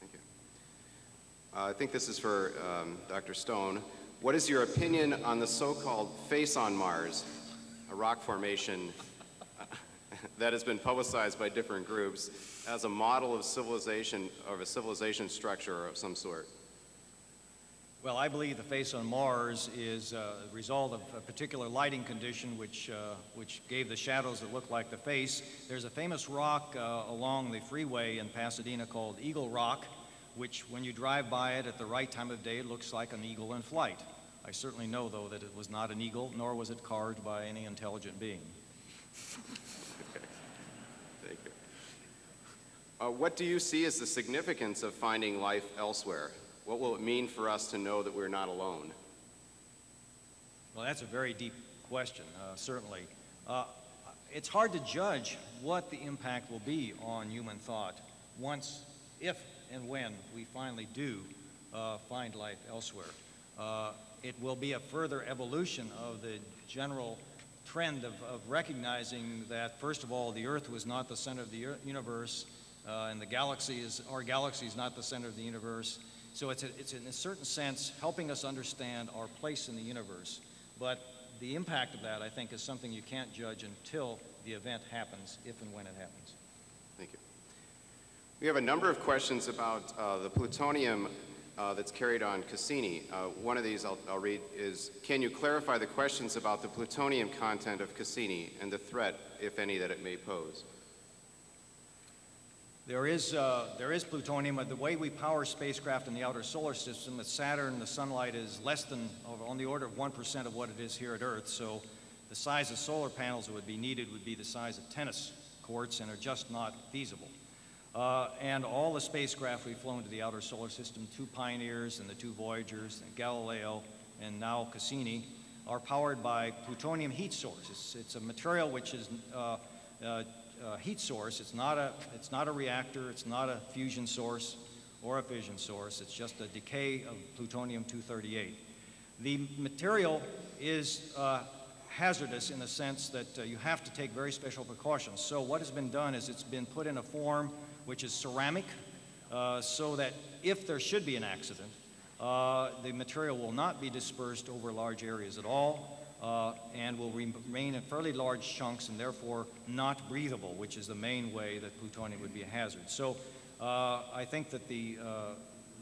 Thank you. Uh, I think this is for um, Dr. Stone. What is your opinion on the so-called face on Mars, a rock formation that has been publicized by different groups as a model of civilization, of a civilization structure of some sort? Well, I believe the face on Mars is a result of a particular lighting condition which, uh, which gave the shadows that look like the face. There's a famous rock uh, along the freeway in Pasadena called Eagle Rock, which when you drive by it at the right time of day, it looks like an eagle in flight. I certainly know, though, that it was not an eagle, nor was it carved by any intelligent being. Thank you. Uh, what do you see as the significance of finding life elsewhere? What will it mean for us to know that we're not alone? Well, that's a very deep question, uh, certainly. Uh, it's hard to judge what the impact will be on human thought once, if and when we finally do uh, find life elsewhere. Uh, it will be a further evolution of the general trend of, of, recognizing that, first of all, the Earth was not the center of the universe, uh, and the galaxy is, our galaxy is not the center of the universe. So it's, a, it's in a certain sense helping us understand our place in the universe. But the impact of that, I think, is something you can't judge until the event happens, if and when it happens. Thank you. We have a number of questions about uh, the plutonium uh, that's carried on Cassini. Uh, one of these I'll, I'll, read is, can you clarify the questions about the plutonium content of Cassini and the threat, if any, that it may pose? There is, uh, there is plutonium. But the way we power spacecraft in the outer solar system, at Saturn, the sunlight is less than, on the order of 1% of what it is here at Earth. So the size of solar panels that would be needed would be the size of tennis courts and are just not feasible. Uh, and all the spacecraft we've flown to the outer solar system, two Pioneers and the two Voyagers, and Galileo, and now Cassini, are powered by plutonium heat source. It's, it's a material which is uh, uh, heat source. It's not, a, it's not a reactor, it's not a fusion source or a fission source. It's just a decay of plutonium-238. The material is uh, hazardous in the sense that uh, you have to take very special precautions. So what has been done is it's been put in a form which is ceramic, uh, so that if there should be an accident, uh, the material will not be dispersed over large areas at all uh, and will remain in fairly large chunks and therefore not breathable, which is the main way that plutonium would be a hazard. So uh, I think that the, uh,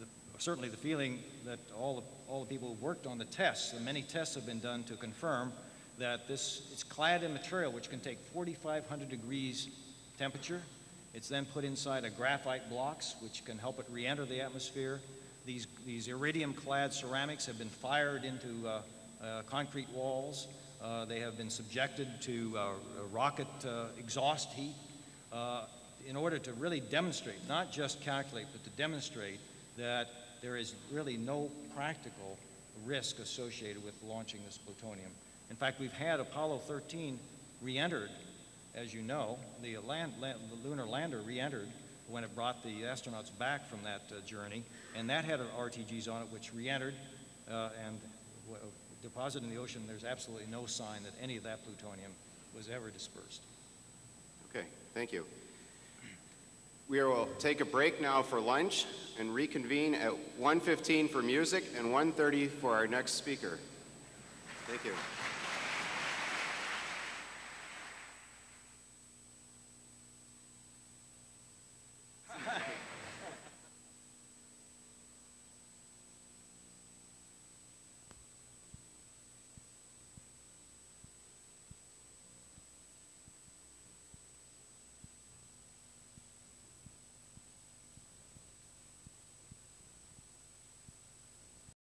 the, certainly the feeling that all the, all the people who worked on the tests, and many tests have been done to confirm that this is clad in material which can take 4,500 degrees temperature. It's then put inside a graphite blocks, which can help it re-enter the atmosphere. These, these iridium-clad ceramics have been fired into uh, concrete walls. Uh, they have been subjected to uh, rocket exhaust heat in order to really demonstrate, not just calculate, but to demonstrate that there is really no practical risk associated with launching this plutonium. In fact, we've had Apollo 13 re-entered, as you know, the, land, land, the lunar lander re-entered when it brought the astronauts back from that uh, journey, and that had RTGs on it which re-entered uh, and deposit in the ocean, there's absolutely no sign that any of that plutonium was ever dispersed. Okay, thank you. We will take a break now for lunch and reconvene at 1.15 for music and 1.30 for our next speaker. Thank you.